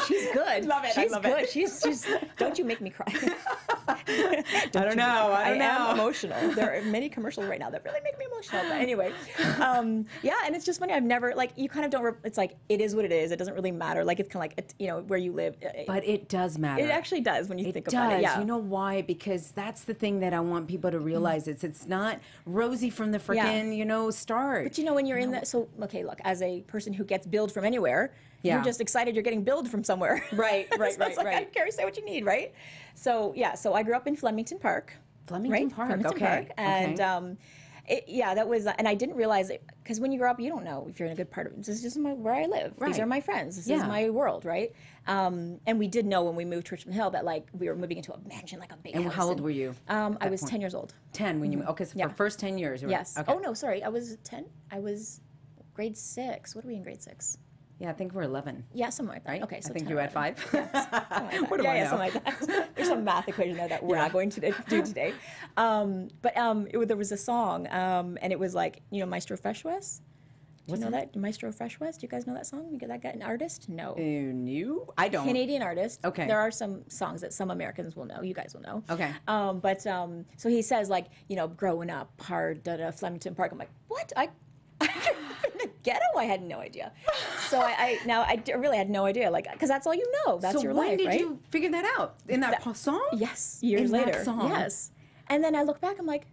she's good. Love it, I She's love it. good. She's she's. Don't you make me cry. I don't know. I don't know. am emotional. There are many commercials right now that really make me emotional. But anyway, um, yeah, and it's just funny. I've never like you kind of don't. Re- it's like it is what it is. It doesn't really matter. Like it's kind of like it, you know where you live. It- But it does matter. it actually does when you It think does. about it. Yeah. You know why? Because that's the thing that I want people to realize. It's it's not rosy from the Yeah. freaking you know start. But you know when you're in that. So okay, look, as a person who gets billed from anywhere, Yeah. you're just excited you're getting billed from somewhere. Right, right, So right, it's like, I right. don't care. Say what you need, right? So yeah. So I grew up in Flemingdon Park. Flemingdon right? Park, Flemingdon okay, Park, and okay. um, it, yeah, that was, and I didn't realize it because when you grow up, you don't know if you're in a good part of. This is just my, where I live. Right. These are my friends. This Yeah. is my world, right? Um, and we did know when we moved to Richmond Hill that like we were moving into a mansion, like a big And house. how old were you Um, I was point? ten years old. ten when you okay. So Yeah. for first ten years. you were- Yes. Okay. Oh no, sorry, I was ten. I was grade six. What are we in grade six? Yeah, I think we're eleven. Yeah, somewhere like that. Right? Okay, so I think 10 you had five. Like. What do yeah, I yeah, know? something like that. There's some math equation there that we're not going to do today. Um, but um, it, there was a song, um, and it was like, you know, Maestro Fresh Wes. Do you know that? Maestro Fresh Wes? Do you guys know that song? You get that guy, an artist? No. You knew? I don't. Canadian artist. Okay. There are some songs that some Americans will know. You guys will know. Okay. Um, but um, so he says like, you know, growing up hard, da da, Flemingdon Park. I'm like, what? I, I grew up in the ghetto. I had no idea. So I, I now I really had no idea, like, because that's all you know. That's so your when life, did you figure that out in that, po- song? Yes, years In that later. song? Yes. And then I look back, I'm like,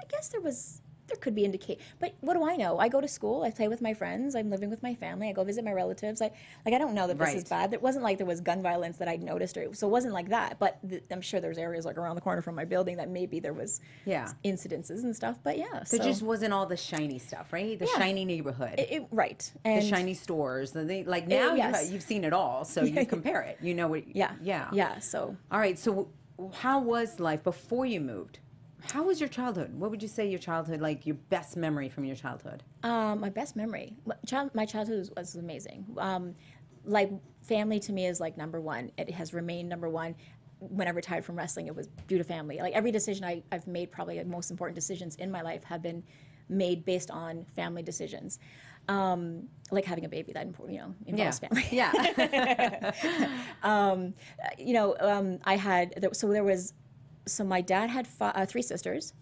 I guess there was there could be indicate but what do I know? I go to school, I play with my friends, I'm living with my family, I go visit my relatives. I like I don't know that this is bad. It wasn't like there was gun violence that I'd noticed or so it wasn't like that. But th- I'm sure there's areas like around the corner from my building that maybe there was Yeah. incidences and stuff. But yeah. There so just wasn't all the shiny stuff, right? The Yeah. shiny neighborhood. it, it- right. the shiny stores. The, the, like eh, now yes. you, have seen it all, so you compare it. You know what? yeah. Yeah. Yeah. So All right. So, how was life before you moved? How was your childhood? What would you say your childhood, like your best memory from your childhood? Um, my best memory, my child, my childhood was, was amazing. Um, like family to me is like number one. It has remained number one. When I retired from wrestling, it was due to family. Like every decision I, I've made, probably the most important decisions in my life have been made based on family decisions. Um, like having a baby, that important, you know, involves family. Yeah. um, you know, um, I had so there was so my dad had fi- uh, three sisters,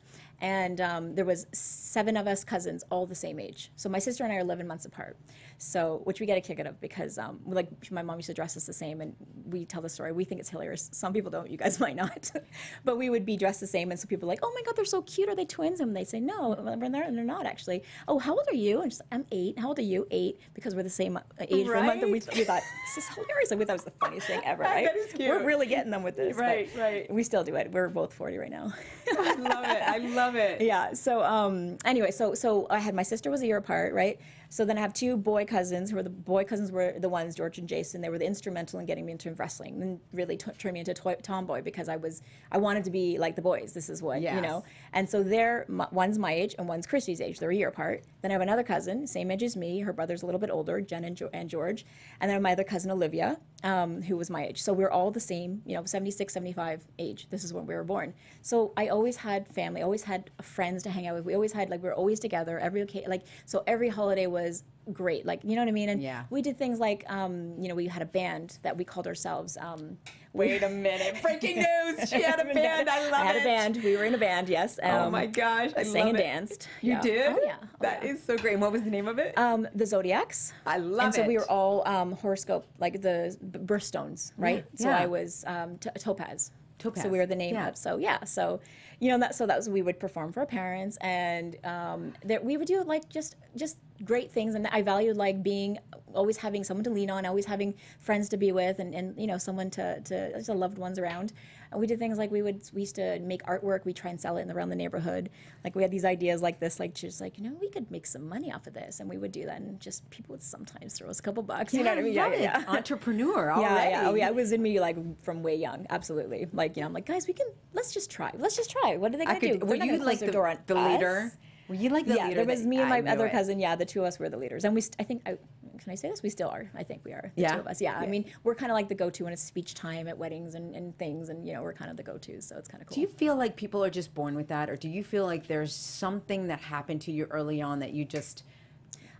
and um, there was seven of us cousins, all the same age. So my sister and I are 11 months apart. So which we get a kick out of because um, like my mom used to dress us the same, and we tell the story. We think it's hilarious. Some people don't. You guys might not, but we would be dressed the same, and so people are like, oh my god, they're so cute. Are they twins? And they say no, and they're, and they're not actually. Oh, how old are you? And she's like, I'm eight. How old are you? Eight, because we're the same uh, age for a month. And we, Right? we thought this is hilarious. Like, we thought it was the funniest thing ever. That Right? is cute. We're really getting them with this. Right, right. We still do it. We're both 40 right now. I love it. I love it. yeah. So um, anyway, so so I had my sister was a year apart, right? So then I have two boy cousins who were the boy cousins were the ones George and Jason. They were the instrumental in getting me into wrestling and really t- turned me into a toy- tomboy because I was I wanted to be like the boys. This is what you know. And so they're one's my age and one's Christy's age. They're a year apart. Then I have another cousin, same age as me. Her brother's a little bit older, Jen and, jo- and George. And then my other cousin Olivia, um, who was my age. So we're all the same, you know, 76, 75 age. This is when we were born. So I always had family, always had friends to hang out with. We always had like we were always together every. Like so every holiday was great. Like you know what I mean? And Yeah. we did things like um, you know we had a band that we called ourselves. Um, Wait a minute. Breaking news. She had a band. I love I had it. a band. We were in a band. Yes. Oh Um, my gosh. I sang and it. danced. You Yeah. did? Oh yeah. Oh, That yeah. is so great. And what was the name of it? Um, the Zodiacs. I love and so we were all um, horoscope, like the birthstones, right? Yeah. So. I was um, Topaz. Topaz, So we were the name yeah. of. So yeah. So you know that. So that was we would perform for our parents, and um, that we would do like just just great things. And I valued like being always having someone to lean on, always having friends to be with, and, and you know someone to to just loved ones around. And we did things like we would we used to make artwork. We try and sell it in around the neighborhood. Like we had these ideas like this, like just like you know we could make some money off of this, and we would do that. And just people would sometimes throw us a couple bucks. you know what I mean? yeah, it. Entrepreneur already. Yeah, yeah, oh, yeah. It was in me like from way young, absolutely. Like, you know, I'm like, guys, we can let's just try. Let's just try. What are they gonna do? could, were They're not you like the, the leader? Were you like the yeah, leader? there was me and my other it. cousin. Yeah, the two of us were the leaders, and we. St- I think. I, can I say this? We still are. I think we are. The Yeah? two of us. Yeah. I mean, we're kind of like the go-to when it's speech time at weddings and, and things, and you know, we're kind of the go-tos. So it's kind of cool. Do you feel like people are just born with that, or do you feel like there's something that happened to you early on that you just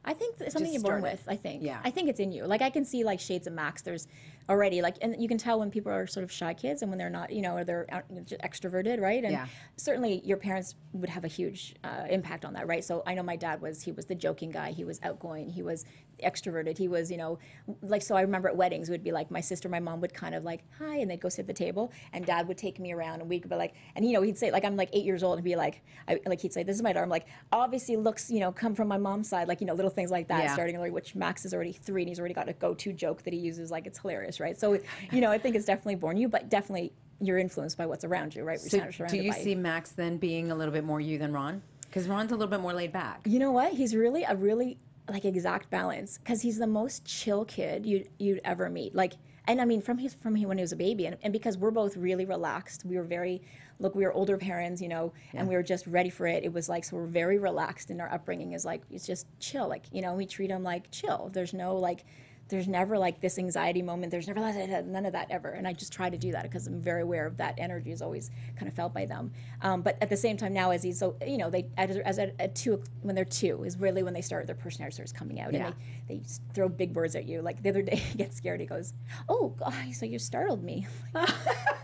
I think that's something just you're born started. with. I think. Yeah. I think it's in you. Like I can see like shades of Max. There's already like, and you can tell when people are sort of shy kids and when they're not, you know, or they're out, you know, just extroverted, right? And Yeah. certainly your parents would have a huge uh, impact on that, right? So I know my dad was he was the joking guy. He was outgoing. He was extroverted. He was, you know, like so. I remember at weddings it would be like my sister, my mom would kind of like hi, and they'd go sit at the table, and dad would take me around, and we could be like, and you know, he'd say like I'm like eight years old, and be like, I, like he'd say this is my daughter. I'm like obviously looks, you know, come from my mom's side, like you know, little things like that, Yeah. starting like which Max is already three, and he's already got a go-to joke that he uses, like it's hilarious, right? So you know, I think it's definitely born you, but definitely you're influenced by what's around you, right? So do you see Max then being a little bit more you than Ron? Because Ron's a little bit more laid back. You know what? He's really a really like exact balance because he's the most chill kid you'd you'd ever meet. Like, and I mean from his from he when he was a baby, and, and because we're both really relaxed, we were very look. We were older parents, you know, and we were just ready for it. It was like so we're very relaxed in our upbringing. Is like it's just chill. Like you know, we treat him like chill. There's no like. There's never like this anxiety moment. There's never none of that ever. And I just try to do that because I'm very aware of that energy is always kind of felt by them. Um, but at the same time now, as he's so you know, they as, as at, at two when they're two is really when they start their personality starts coming out Yeah. and they, they throw big words at you. Like the other day, he gets scared. He goes, "Oh, God, so you startled me."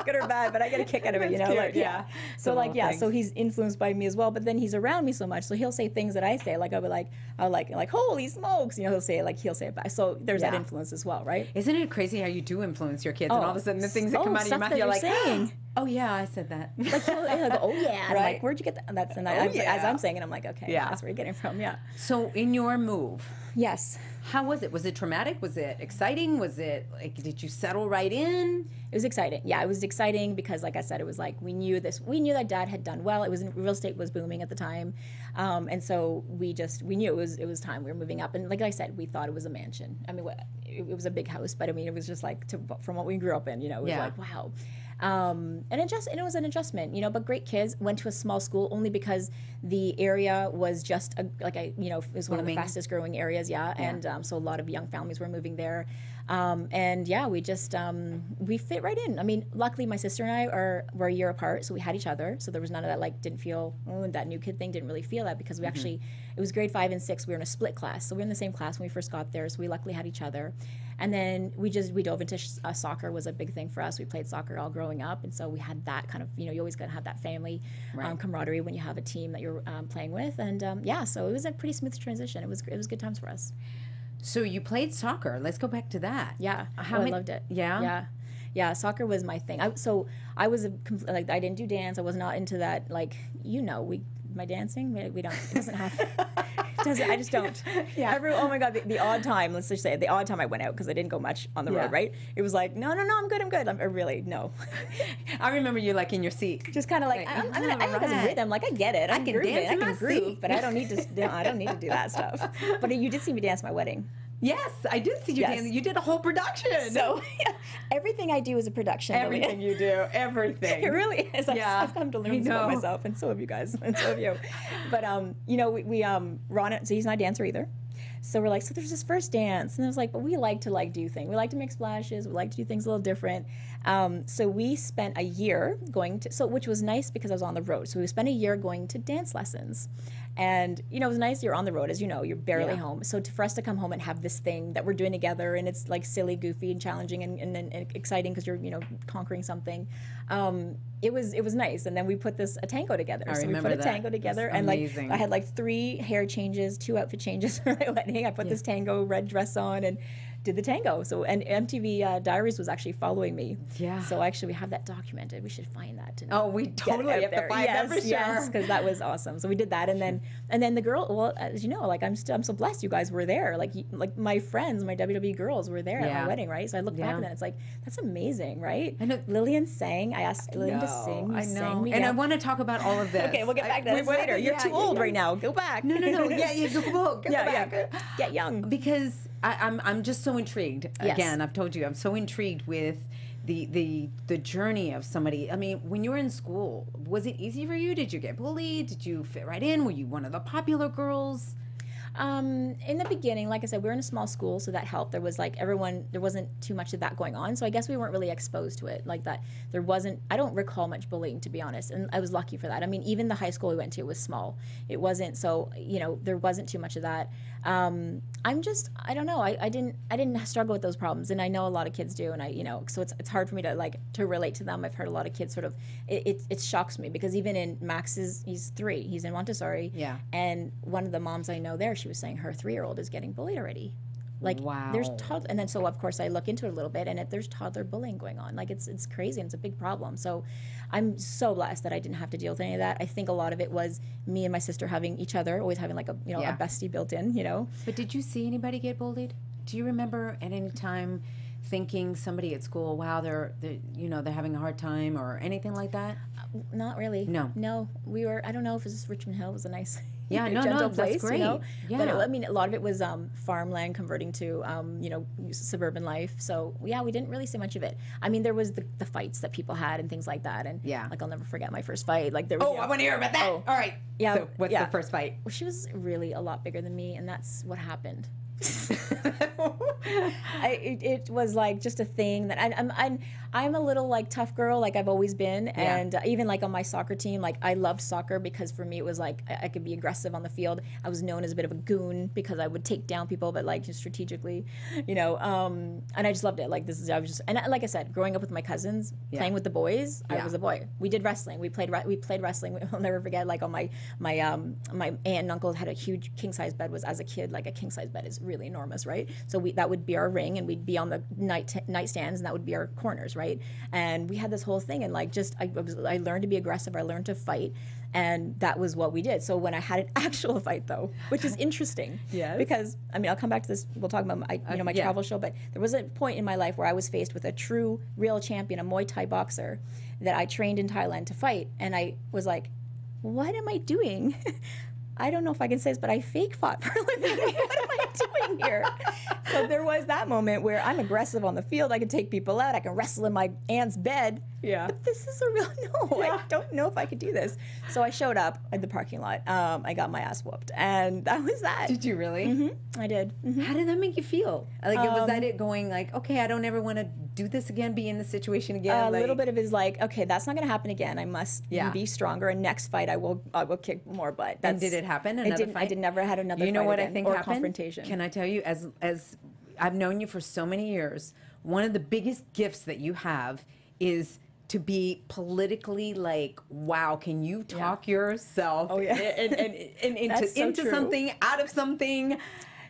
I don't know if that's good or bad, but I get a kick out of it, you know. That's like, yeah. yeah. So like, little yeah. So he's influenced by me as well. But then he's around me so much, so he'll say things that I say. Like I'll be like, I'll like, like, holy smokes, you know. He'll say it like he'll say it back. So there's that influence as well, right? Isn't it crazy how you do influence your kids, and Oh, all of a oh, sudden the things that oh, come out of your mouth, you're you're like, ah! saying. "Oh yeah, I said that." Like he'll, he'll go, oh yeah, Right. like, where'd you get that? And that's and Oh, I'm- as. I'm saying it, I'm like, okay, Yeah. that's where you're getting from, yeah. so in your move, Yes. how was it? Was it traumatic? Was it exciting? Was it like did you settle right in? It was exciting. Yeah, it was exciting because, like I said, it was like we knew this. We knew that Dad had done well. It was real estate was booming at the time, um, and so we just we knew it was it was time. We were moving up, and like I said, we thought it was a mansion. I mean, it, it was a big house, but I mean, it was just like to, from what we grew up in. You know, it was Yeah. like wow. Um, and it just and it was an adjustment, you know. But great kids went to a small school only because the area was just a, like a you know it was one of the fastest growing areas, yeah. And um, so a lot of young families were moving there. Um, and yeah, we just um, we fit right in. I mean, luckily my sister and I are were a year apart, so we had each other. So there was none of that like didn't feel oh that new kid thing didn't really feel that because we actually it was grade five and six. We were in a split class, so we were in the same class when we first got there. So we luckily had each other. And then we just we dove into sh- uh, soccer was a big thing for us. We played soccer all growing up, and so we had that kind of you know you always gotta have that family um, camaraderie when you have a team that you're um, playing with. And um, yeah, so it was a pretty smooth transition. It was it was good times for us. So you played soccer. Let's go back to that. Yeah, How oh, many- I loved it. Yeah? yeah, yeah. Soccer was my thing. I, so I was a compl- like I didn't do dance. I was not into that. Like you know, we my dancing we, we don't it doesn't have. It doesn't, I just don't. Yeah. Every, oh my god, the, the odd time. Let's just say the odd time I went out because I didn't go much on the Yeah. road. Right? It was like no, no, no. I'm good. I'm good. I'm I really no. I remember you like in your seat. Just kind of like Like, I'm, I'm gonna. Oh, I have this alright. rhythm. Like I get it. I'm can grooving, dance I can groove, seat. but I don't need to. no, I don't need to do that stuff. But you did see me dance my wedding. Yes, I did see you Yes. dancing. You did a whole production. So everything I do is a production. Everything you do, everything. It really is. I've, Yeah, I've come to learn this about myself, and so have you guys, and so have you. But um, you know, we, we um, Ron, so he's not a dancer either. So we're like, so there's this first dance, and I was like, but we like to like do things. We like to make splashes. We like to do things a little different. Um, so we spent a year going to, so which was nice because I was on the road. So we spent a year going to dance lessons, and you know, it was nice. You're on the road, as you know, you're barely Yeah. home. So to, for us to come home and have this thing that we're doing together, and it's like silly, goofy, and challenging, and, and, and exciting because you're you know conquering something. Um, it was it was nice, and then we put this a tango together. I so we put a that. tango together, and like. I had like three hair changes, two outfit changes for my wedding. I put this tango red dress on, and did the tango. So and MTV uh, Diaries was actually following me. Yeah. So actually, we have that documented. We should find that. Oh, we totally have to there. find that yes, for Yes, because that was awesome. So we did that, and then and then the girl. Well, as you know, like I'm still I'm so blessed. You guys were there. Like like my friends, my WWE girls were there at my wedding, right? So I look back and then it's like that's amazing, right? I know- Lilian sang. I asked Lilian to sing. I sang know. me And I want to talk about all of this. Okay, we'll get back to I- this later. You're yeah, too old yeah. right now. Go back. No, no, no. Yeah, yeah. Go, go, go yeah, back. yeah. Get young. because I, I'm I'm just so intrigued. Yes. Again, I've told you I'm so intrigued with the the the journey of somebody. I mean, when you were in school, was it easy for you? Did you get bullied? Did you fit right in? Were you one of the popular girls? Um, in the beginning, like I said, we were in a small school, so that helped. There was like everyone, there wasn't too much of that going on, so I guess we weren't really exposed to it like that. There wasn't. I don't recall much bullying, to be honest, and I was lucky for that. I mean, even the high school we went to was small. It wasn't so you know there wasn't too much of that. Um, I'm just I don't know. I, I didn't I didn't struggle with those problems, and I know a lot of kids do, and I you know so it's it's hard for me to like to relate to them. I've heard a lot of kids sort of it it, it shocks me because even in Max's he's three, he's in Montessori, Yeah. and one of the moms I know there, she was saying her three year old is getting bullied already. Like wow. there's toddler, and then so of course I look into it a little bit, and it, there's toddler bullying going on. Like it's it's crazy and it's a big problem. So I'm so blessed that I didn't have to deal with any of that. I think a lot of it was me and my sister having each other, always having like a you know Yeah. a bestie built in. You know, But did you see anybody get bullied? Do you remember at any time thinking somebody at school, wow, they're, they're you know they're having a hard time or anything like that? Uh, not really. No. no. We were. I don't know if it's Richmond Hill It was a nice. Yeah, no, no, gentle that's place, You know? great. But it- Yeah. I mean, a lot of it was um, farmland converting to, um, you know, suburban life. So yeah, we didn't really see much of it. I mean, there was the, the fights that people had and things like that. And Yeah. like I'll never forget my first fight. Like there was. Oh, you know- I want to hear about that. Oh. All right. Yeah, So what's yeah. the first fight? Well, she was really a lot bigger than me, and that's what happened. I, it, it was like just a thing that I, I'm, I'm I'm a little like tough girl like I've always been and uh, even like on my soccer team like I loved soccer because for me it was like I, I could be aggressive on the field. I was known as a bit of a goon because I would take down people but like just strategically you know um, and I just loved it. Like this is I was just and like I said growing up with my cousins playing with the boys I was a boy. We did wrestling. We played we played wrestling. I'll never forget like on my my um my aunt and uncle had a huge king size bed was as a kid like a king size bed is really enormous right so we that would be our ring and we'd be on the night nightstands and that would be our corners right and we had this whole thing and like just I, was, I learned to be aggressive I learned to fight and that was what we did so when I had an actual fight though which is interesting Yes. because I mean I'll come back to this we'll talk about my you uh, know my yeah. travel show but there was a point in my life where I was faced with a true real champion a Muay Thai boxer that I trained in Thailand to fight and I was like what am I doing? I don't know if I can say this, but I fake fought for a living. what am I doing here? So there was that moment where I'm aggressive on the field. I can take people out. I can wrestle in my aunt's bed. Yeah. But this is a real no. I don't know if I could do this. So I showed up at the parking lot. Um, I got my ass whooped, and that was that. Did you really? Mm-hmm. I did. Mhm. How did that make you feel? Like, was Um, that it going like, okay, I don't ever want to do this again, be in this situation again? a like, little bit of it is like, okay, that's not going to happen again. I must Yeah. be stronger. And next fight, I will, I will kick more butt. And did it happen? I Another didn't. I did never had another. You know fight what I think or happened? confrontation. Can I tell you, as as I've known you for so many years, one of the biggest gifts that you have is to be politically like, wow, can you talk yourself Oh, yeah. and, and, and into, That's so into true. something, out of something?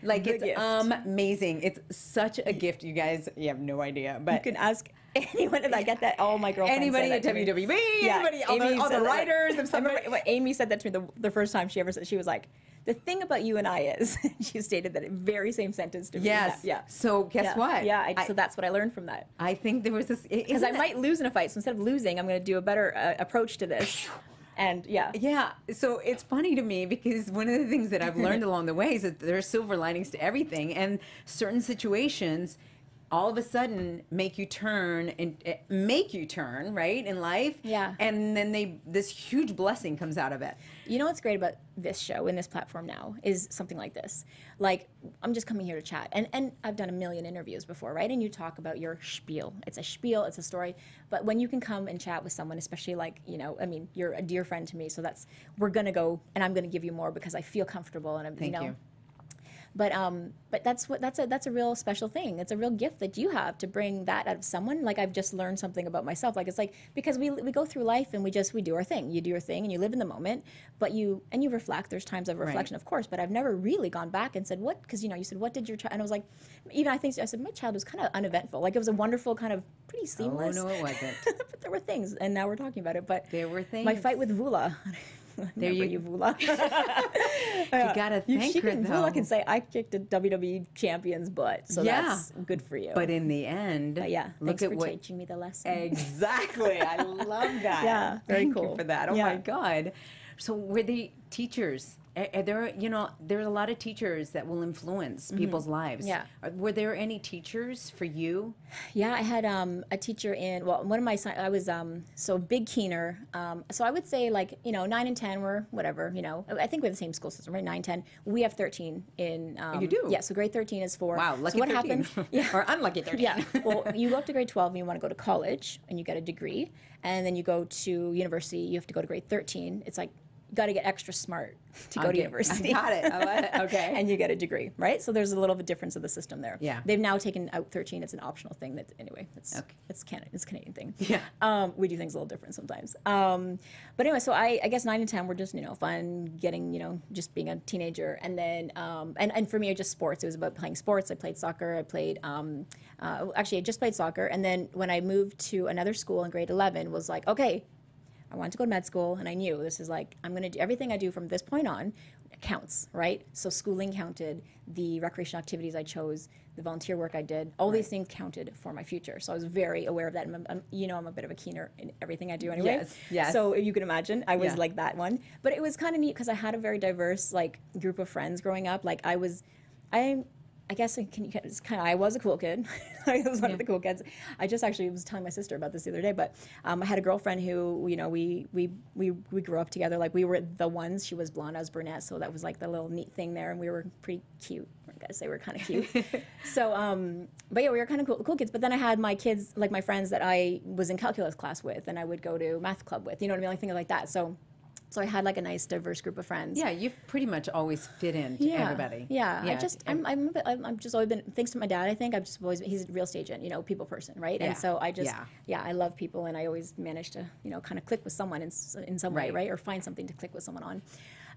Like The it's gift. amazing. It's such a gift, you guys. You have no idea, but You can ask anyone if I get that. All my girlfriends. anybody that at. WWE, anybody, all the, all the that. writers, if I remember somebody. Amy said that to me the, the first time she ever said. She was like, "The thing about you and I is," she stated that very same sentence to me. Yes. Yeah. So guess yeah. what? Yeah. I, I- so that's what I learned from that. I think there was this Because I might lose in a fight, so instead of losing, I'm going to do a better uh, approach to this. And yeah. Yeah, so it's funny to me because one of the things that I've learned along the way is that there are silver linings to everything, and certain situations all of a sudden make you turn and eh, make you turn right in life. Yeah. and then they this huge blessing comes out of it. You know what's great about this show and this platform now is something like this. Like I'm just coming here to chat, and and I've done a million interviews before, right? And you talk about your spiel. It's a spiel. It's a story. But when you can come and chat with someone, especially like you know, I mean, you're a dear friend to me, so that's we're gonna go, and I'm gonna give you more because I feel comfortable, and I'm Thank you know. you. But um, but that's what that's a that's a real special thing. It's a real gift that you have to bring that out of someone. Like I've just learned something about myself. Like it's like because we we go through life and we just we do our thing. You do your thing and you live in the moment. But you and you reflect. There's times of reflection, of course. But I've never really gone back and said what because you know you said what did your child and I was like even I think I said my child was kind of uneventful. Like it was a wonderful kind of pretty seamless. Oh no, it wasn't. but there were things, and now we're talking about it. But There were things. My fight with Vula. There you- Vula. You uh, gotta You- thank she her can, though. Vula can say I kicked a WWE champion's butt, so Yeah. that's good for you. But in the end, But yeah, look at for what teaching me the lesson. Exactly. I love that. Yeah, very Thank cool. you for that. Oh Yeah. my God. So were the teachers? Are, are there, you know, there's a lot of teachers that will influence people's lives. Mm-hmm. Yeah. Are- Were there any teachers for you? Yeah, I had um, a teacher in well, one of my I was um, so big keener. Um, so I would say like you know nine and ten were whatever you know. I think we have the same school system, right? Nine, ten. We have thirteen in. Um, you do? Yeah. So grade thirteen is for. Wow, lucky so what 13. happened? Yeah. or unlucky 13. Yeah. Well, you go up to grade 12 and you want to go to college and you get a degree. And then you go to university, you have to go to grade 13. It's like, you got to get extra smart to go Okay, to I university. got it. I got it. Okay. and you get a degree, right? So there's a little bit difference of the system there. Yeah. They've now taken out 13. It's an optional thing that, anyway, it's, Okay. it's, Canada, it's Canadian thing. Yeah. Um, we do things a little different sometimes. Um, but anyway, so I, I guess nine and 10 were just, you know, fun, getting, you know, just being a teenager. And then, um, and, and for me, just sports. It was about playing sports. I played soccer. I played, um, uh, actually, I just played soccer. And then when I moved to another school in grade 11, was like, okay, I wanted to go to med school, and I knew this is like I'm going to do everything I do from this point on counts, right? So schooling counted, the recreational activities I chose, the volunteer work I did, all these things counted for my future. So I was very aware of that. And I'm, I'm- you know, I'm a bit of a keener in everything I do anyway. Yes, yes. So you can imagine, I was Yeah. like that one. But it was kind of neat because I had a very diverse like group of friends growing up. Like I was, I. I guess I can, it's kind of, I was a cool kid. I was one of the cool kids. I just actually was telling my sister about this the other day, but um, I had a girlfriend who, you know, we, we, we, we grew up together. Like we were the ones, she was blonde, I was brunette. So that was like the little neat thing there. And we were pretty cute. I guess they were kind of cute. so, um, but yeah, we were kind of cool, cool kids. But then I had my kids, like my friends that I was in calculus class with and I would go to math club with, you know what I mean? Like things like that. So, so I had like a nice diverse group of friends. Yeah, you've pretty much always fit in to everybody. Yeah, yeah. I just I'm I'm, a bit, I'm I'm just always been thanks to my dad. I think I've just always he's a real estate agent, you know, people person, right? Yeah, And so I just yeah. yeah. I love people, and I always manage to you know kind of click with someone in in some way, Right. right? Or find something to click with someone on.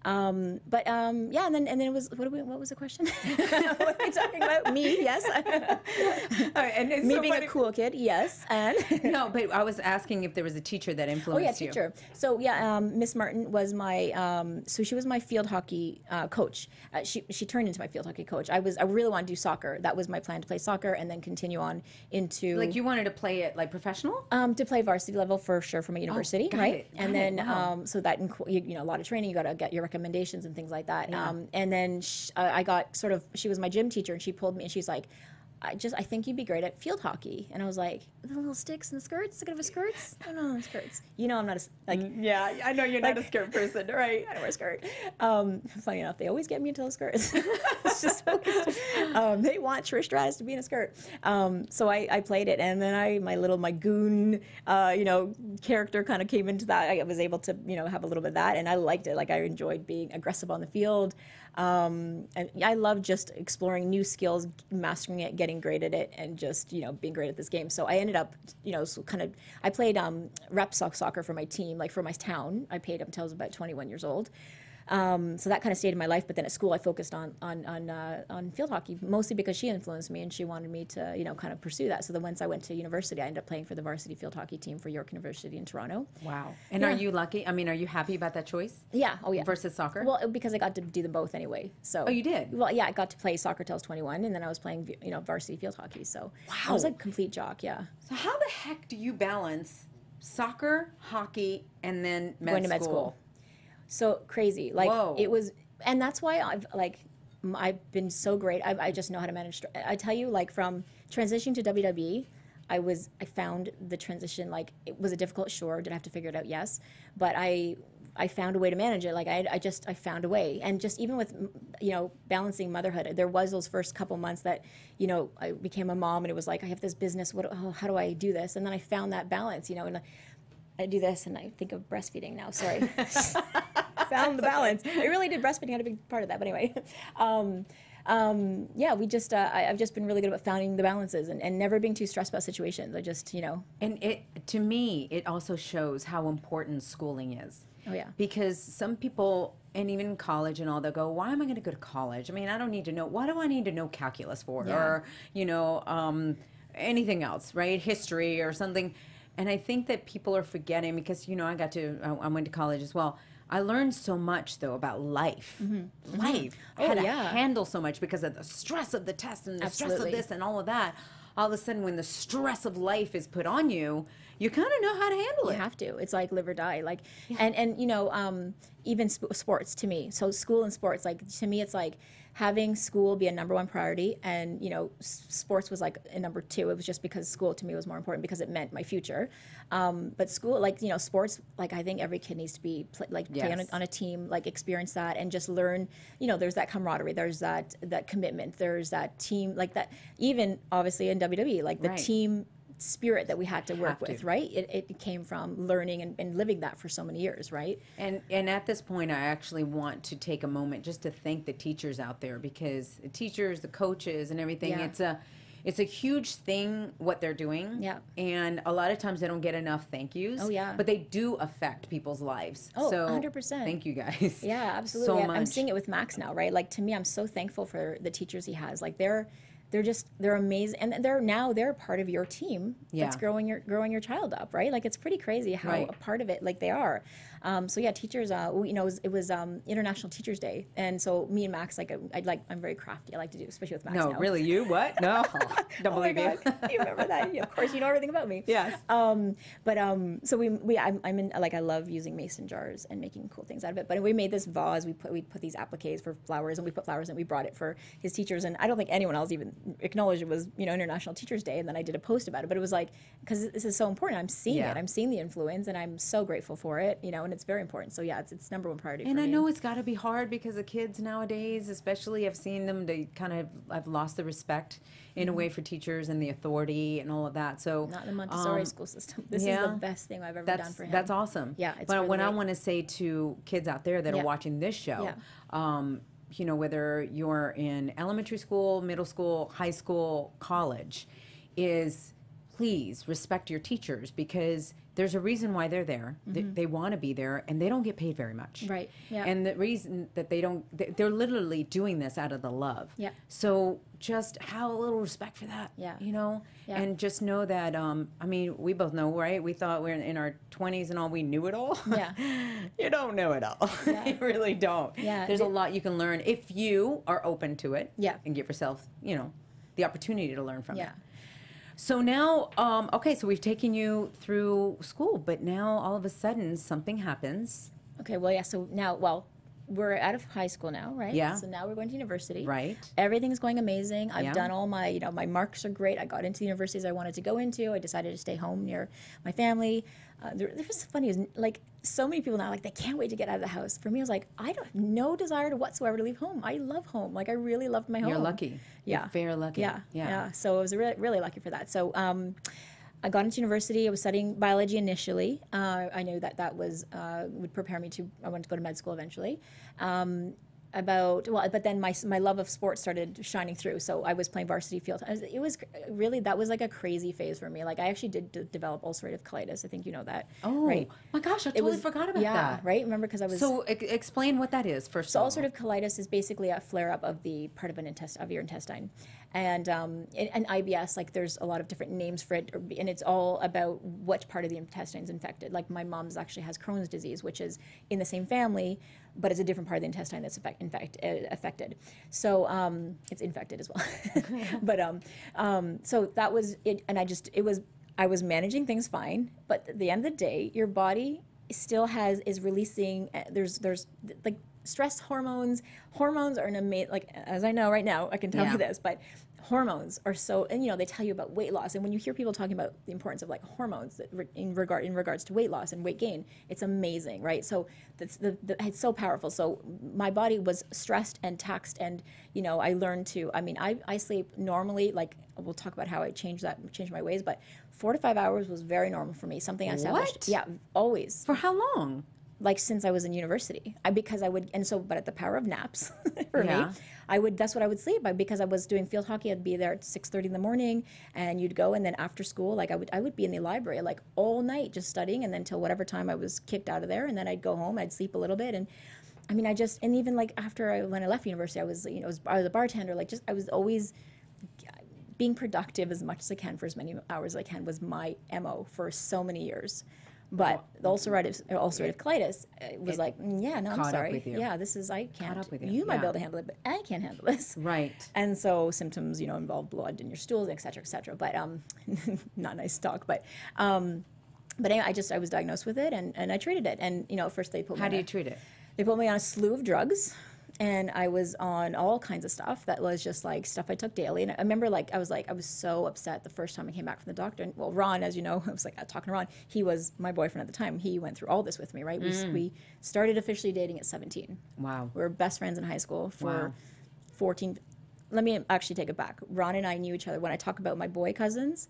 Um, but um, yeah, and then and then it was what, we, what was the question? what are we talking about? Me, yes. Me so being funny- a cool kid, yes, and no, but I was asking if there was a teacher that influenced you. Oh yeah, you. teacher. So yeah, um, Miss Martin was my um, so she was my field hockey uh, coach. Uh, she she turned into my field hockey coach. I was I really wanted to do soccer. That was my plan to play soccer and then continue on into Like you wanted to play it like professional? um, to play varsity level for sure from a university, got right? it, and it, then wow. um, so that you, you know a lot of training. You got to get your recommendations and things like that. Yeah. Um, and then sh- uh, I got sort of she was my gym teacher and she pulled me and she's like. I just I think you'd be great at field hockey, and I was like, the little sticks and the skirts, the of skirts. I don't know skirts. You know, I'm not a like Yeah, I know you're not a a skirt person, right? I don't wear a skirt. Um, funny enough, they always get me into those skirts. it's just um, they want Trish Stratus to be in a skirt. Um, so I, I played it, and then I my little my goon, uh, you know, character kind of came into that. I was able to you know have a little bit of that, and I liked it. Like I enjoyed being aggressive on the field. Um, and I love just exploring new skills, mastering it, getting great at it, and just you know being great at this game. So I ended up, you know, so kind of I played um, rep soccer for my team, like for my town. I played up until I was about 21 years old. Um, so that kind of stayed in my life. But then at school, I focused on on on, uh, on field hockey mostly because she influenced me and she wanted me to you know kind of pursue that. So then once I went to university, I ended up playing for the varsity field hockey team for York University in Toronto. Wow. And Yeah. are you lucky? I mean, are you happy about that choice? Yeah. Oh yeah. Versus soccer? Well, because I got to do them both anyway. So. Oh, you did? Well, yeah, I got to play soccer till I was 21, and then I was playing, you know, varsity field hockey. So. Wow. I was a complete jock. Yeah. So how the heck do you balance soccer, hockey, and then med going to med school. So crazy. Like Whoa. it was, and that's why I've like I've been so great. I, I just know how to manage. str- I tell you, like from transitioning to WWE, I was I found the transition like it was a difficult. Sure, did I have to figure it out? Yes, but I. I found a way to manage it. Like I, I just, I found a way. And just even with, you know, balancing motherhood, there was those first couple months that, you know, I became a mom and it was like, I have this business. What, oh, how do I do this? And then I found that balance, you know, and I do this and I think of breastfeeding now. Sorry. Found the balance. It really did. Breastfeeding had a big part of that. But anyway, um, um, yeah, we just uh, I, I've just been really good about finding the balances and, and never being too stressed about situations. I just you know And it to me, it also shows how important schooling is. Oh, yeah. Because some people, and even college and all, they'll go, "Why am I going to go to college? I mean, I don't need to know. Why do I need to know calculus for, Yeah. or you know, um, anything else, right? History or something." And I think that people are forgetting because you know, I got to, I, I went to college as well. I learned so much though about life, life. I Oh, had to yeah. handle so much because of the stress of the test and the stress of this and all of that. All of a sudden, when the stress of life is put on you, you kind of know how to handle you it. You have to. It's like live or die. Like and and you know um, even sp- sports to me. So school and sports like to me it's like having school be a number one priority and you know s- sports was like a number two. It was just because school to me was more important because it meant my future. Um, but school like you know sports like i think every kid needs to be pl- like play on a, on a team like experience that and just learn you know there's that camaraderie there's that that commitment there's that team like that even obviously in wwe like the Right. team spirit that we had to work Have to. with right it, it came from learning and, and living that for so many years right And and at this point, I actually want to take a moment just to thank the teachers out there because the teachers, the coaches, and everything. Yeah. It's a it's a huge thing what they're doing. Yeah. And a lot of times they don't get enough thank yous. Oh, yeah. But they do affect people's lives. Oh, so 100%. Thank you guys. Yeah, absolutely. So much. I'm seeing it with Max now, right? Like to me, I'm so thankful for the teachers he has. Like they're they're just they're amazing, and they're now they're part of your team that's Yeah. growing your growing your child up, right? Like it's pretty crazy how Right. a part of it like they are. Um, so yeah, teachers. Uh, we- you know, it was, it was um, International Teachers Day, and so me and Max, like I, I'd like I'm very crafty. I like to do, especially with Max. No, now. really, you what? No, don't Oh believe you. You remember that? Yeah, of course, you know everything about me. Yes. Um, but um, so we, we I'm, I'm in like I love using mason jars and making cool things out of it. But we made this vase. We put we put these appliques for flowers, and we put flowers, and we brought it for his teachers. And I don't think anyone else even acknowledged it was you know International Teachers Day. And then I did a post about it. But it was like because this is so important. I'm seeing Yeah. it. I'm seeing the influence, and I'm so grateful for it. You know, it's very important. So yeah, it's it's number one priority. And I me. know it's got to be hard because the kids nowadays, especially, I've seen them. They kind of I've lost the respect in a way for teachers and the authority and all of that. So Mm-hmm. not in the Montessori um, school system. This is the best thing I've ever that's done for him. that's awesome. Yeah, it's but really what I want to say to kids out there that Yeah. are watching this show, Yeah. um, you know, whether you're in elementary school, middle school, high school, college, is please respect your teachers because there's a reason why they're there. They, they want to be there, and they don't get paid very much. Mm-hmm. Right, yeah. And the reason that they don't, they- they're literally doing this out of the love. Yeah. So just have a little respect for that. Yeah. You know, Yeah. and just know that. Um, I mean, we both know, right? We thought we are in, in our twenties and all. We knew it all. Yeah. you don't know it all. Yeah. you really don't. Yeah, There's a lot you can learn if you are open to it. Yeah. And give yourself, you know, the opportunity to learn from Yeah. it. So now, um, okay, so we've taken you through school, but now all of a sudden something happens. Okay, well, yeah. So now, well, we're out of high school now, right? Yeah. So now we're going to university. Right. Everything's going amazing. I've Yeah. done all my, you know, my marks are great. I got into the universities I wanted to go into. I decided to stay home near my family. Uh, there, was funny, is like so many people now, like they can't wait to get out of the house. For me, I was like, I don't have no desire to whatsoever to leave home. I love home. Like I really loved my home. You're lucky. You're Yeah. very lucky. Yeah, Yeah. yeah. So I was really, really lucky for that. So um, I got into university. I was studying biology initially. Uh, I knew that that was uh, would prepare me to. I wanted to go to med school eventually. Um, about well, but then my my love of sports started shining through. So I was playing varsity field. Was, it was really that was like a crazy phase for me. Like I actually did d- develop ulcerative colitis. I think you know that. Oh, right? my gosh, I totally was- forgot about yeah, that. right. Remember because I was So e- explain what that is first. so of all. ulcerative colitis is basically a flare-up of the part of an intest of your intestine, and um, and, and IBS. Like there's a lot of different names for it, and it's all about what part of the intestine is infected. Like my mom's actually has Crohn's disease, which is in the same family, but it's a different part of the intestine that's affect, infect, uh, affected. So um, it's infected as well. but um, um, so that was it, and I just it was I was managing things fine, but at the end of the day, your body still has is releasing uh, there's there's like stress hormones hormones are an amazing like as i know right now i can tell Yeah. you this but hormones are so and you know they tell you about weight loss. And when you hear people talking about the importance of like hormones in regard in regards to weight loss and weight gain it's amazing right? So that's the, the it's so powerful. So my body was stressed and taxed and you know i learned to i mean i, I sleep normally like we'll talk about how i changed that changed my ways but four to five hours was very normal for me. Something i established What? yeah always. For how long? Like since I was in university. I because I would and so but at the power of naps for Yeah. me, I would that's what I would sleep by because I was doing field hockey. I'd be there at six thirty in the morning, and you'd go and then after school, like I would I would be in the library like all night just studying, and then till whatever time I was kicked out of there, and then I'd go home, I'd sleep a little bit, and I mean I just and even like after I when I left university, I was you know I was, I was a bartender, like just I was always being productive as much as I can for as many hours as I can was my mo for so many years. But the ulcerative ulcerative colitis uh, was like, mm, yeah, no, I'm sorry. with you. Yeah, this is I can't. up with you, might be able to handle it, but I can't handle this. Right. And so symptoms, you know, involve blood in your stools, et cetera, et cetera. But um, not nice talk. But um, but anyway, I just I was diagnosed with it and, and I treated it. And you know, first they put me How do you treat it? they put me on a slew of drugs and I was on all kinds of stuff that was just like stuff I took daily. And I remember like I was like I was so upset the first time I came back from the doctor. And well, Ron, as you know, I was like talking to Ron. He was my boyfriend at the time. He went through all this with me, right? We Mm. we started officially dating at 17. Wow. We were best friends in high school for Wow. 14. Let me actually take it back. Ron and I knew each other. When I talk about my boy cousins,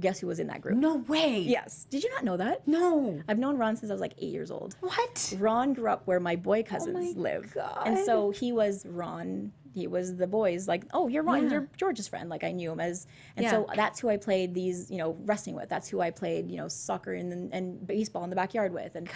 guess who was in that group? No way. Yes. Did you not know that? No. I've known Ron since I was like eight years old. What? Ron grew up where my boy cousins oh my live. And so he was Ron. He was the boys like, oh, you're Ron, Yeah. you're George's friend. Like I knew him as, and Yeah. so that's who I played these, you know, wrestling with. That's who I played, you know, soccer and and baseball in the backyard with. And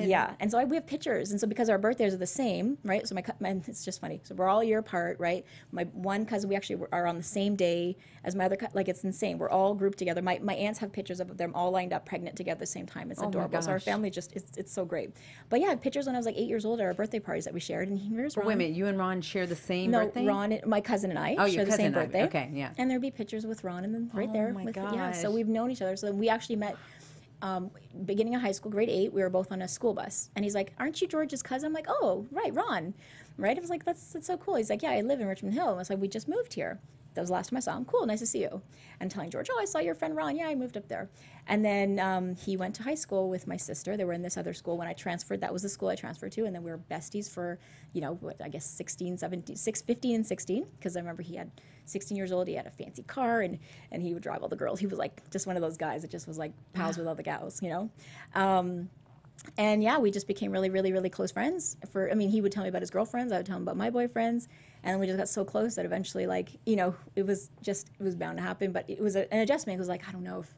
yeah, and so I, we have pictures. And so because our birthdays are the same, right? So my, and it's just funny. So we're all a year apart, right? My one cousin, we actually are on the same day as my other. Like it's insane. We're all grouped together. My my aunts have pictures of them all lined up, pregnant together at the same time. It's Oh adorable. So our family just it's, it's so great. But yeah, pictures when I was like eight years old at our birthday parties that we shared. And here's Ron. Wait a minute. You and Ron share the same No, birthday? Ron, and- my cousin and I Oh, your share the same cousin birthday. Okay, yeah. And there'd be pictures with Ron and then right Oh there my with yeah. So we've known each other. So we actually met um, beginning of high school, grade eight. We were both on a school bus, and he's like, "Aren't you George's cousin?" I'm like, "Oh, right, Ron." Right? I was like, "That's that's so cool." He's like, "Yeah, I live in Richmond Hill." I was like, "We just moved here." That was the last time I saw him. Cool, nice to see you. And telling George, "Oh, I saw your friend Ron. Yeah, I moved up there." And then um, he went to high school with my sister. They were in this other school when I transferred. That was the school I transferred to, and then we were besties for, you know, what I guess 16, 17, 6, 15 and 16. Because I remember he had 16 years old. He had a fancy car, and and he would drive all the girls. He was like just one of those guys that just was like pals with all the gals, you know. Um, and yeah, we just became really, really, really close friends. For I mean, he would tell me about his girlfriends, I would tell him about my boyfriends, and we just got so close that eventually, like you know, it was just it was bound to happen. But it was a, an adjustment. It was like I don't know if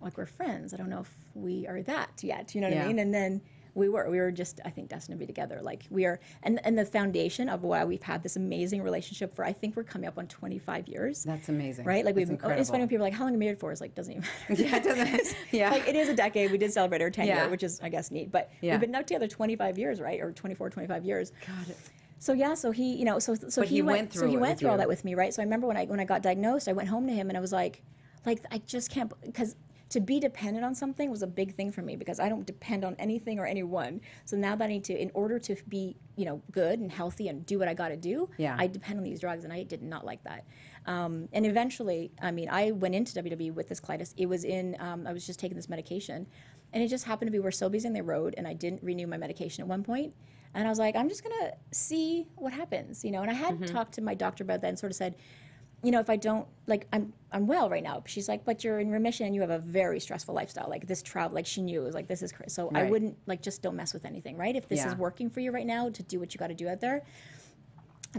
like we're friends. I don't know if we are that yet. You know what Yeah. I mean? And then we were we were just I think destined to be together. Like we are, and and the foundation of why we've had this amazing relationship for I think we're coming up on 25 years. That's amazing. Right? Like That's we've. oh, It's funny when people are like, "How long are you married for?" It's like doesn't even matter. Yeah, it doesn't. Yeah. like it is a decade. We did celebrate our 10 Yeah. year, which is I guess neat. But Yeah. we've been out together 25 years, right? Or 24, 25 years. God. So yeah, so he, you know, so so he, he went, went so through he went through all you. that with me, right? So I remember when I when I got diagnosed, I went home to him and I was like, like I just can't because to be dependent on something was a big thing for me because I don't depend on anything or anyone. So now that I need to, in order to be, you know, good and healthy and do what I got to do, Yeah. I depend on these drugs, and I did not like that. Um, and eventually, I mean, I went into WWE with this colitis. It was in, um, I was just taking this medication, and it just happened to be we're so busy on the road, and I didn't renew my medication at one point. And I was like, I'm just gonna see what happens, you know. And I had mm-hmm. talked to my doctor about that and sort of said, you know, if I don't like, I'm I'm well right now. She's like, but you're in remission and you have a very stressful lifestyle. Like this travel, like she knew, it was like this is cra- so. I wouldn't like just don't mess with anything, right? If this Yeah. is working for you right now to do what you got to do out there,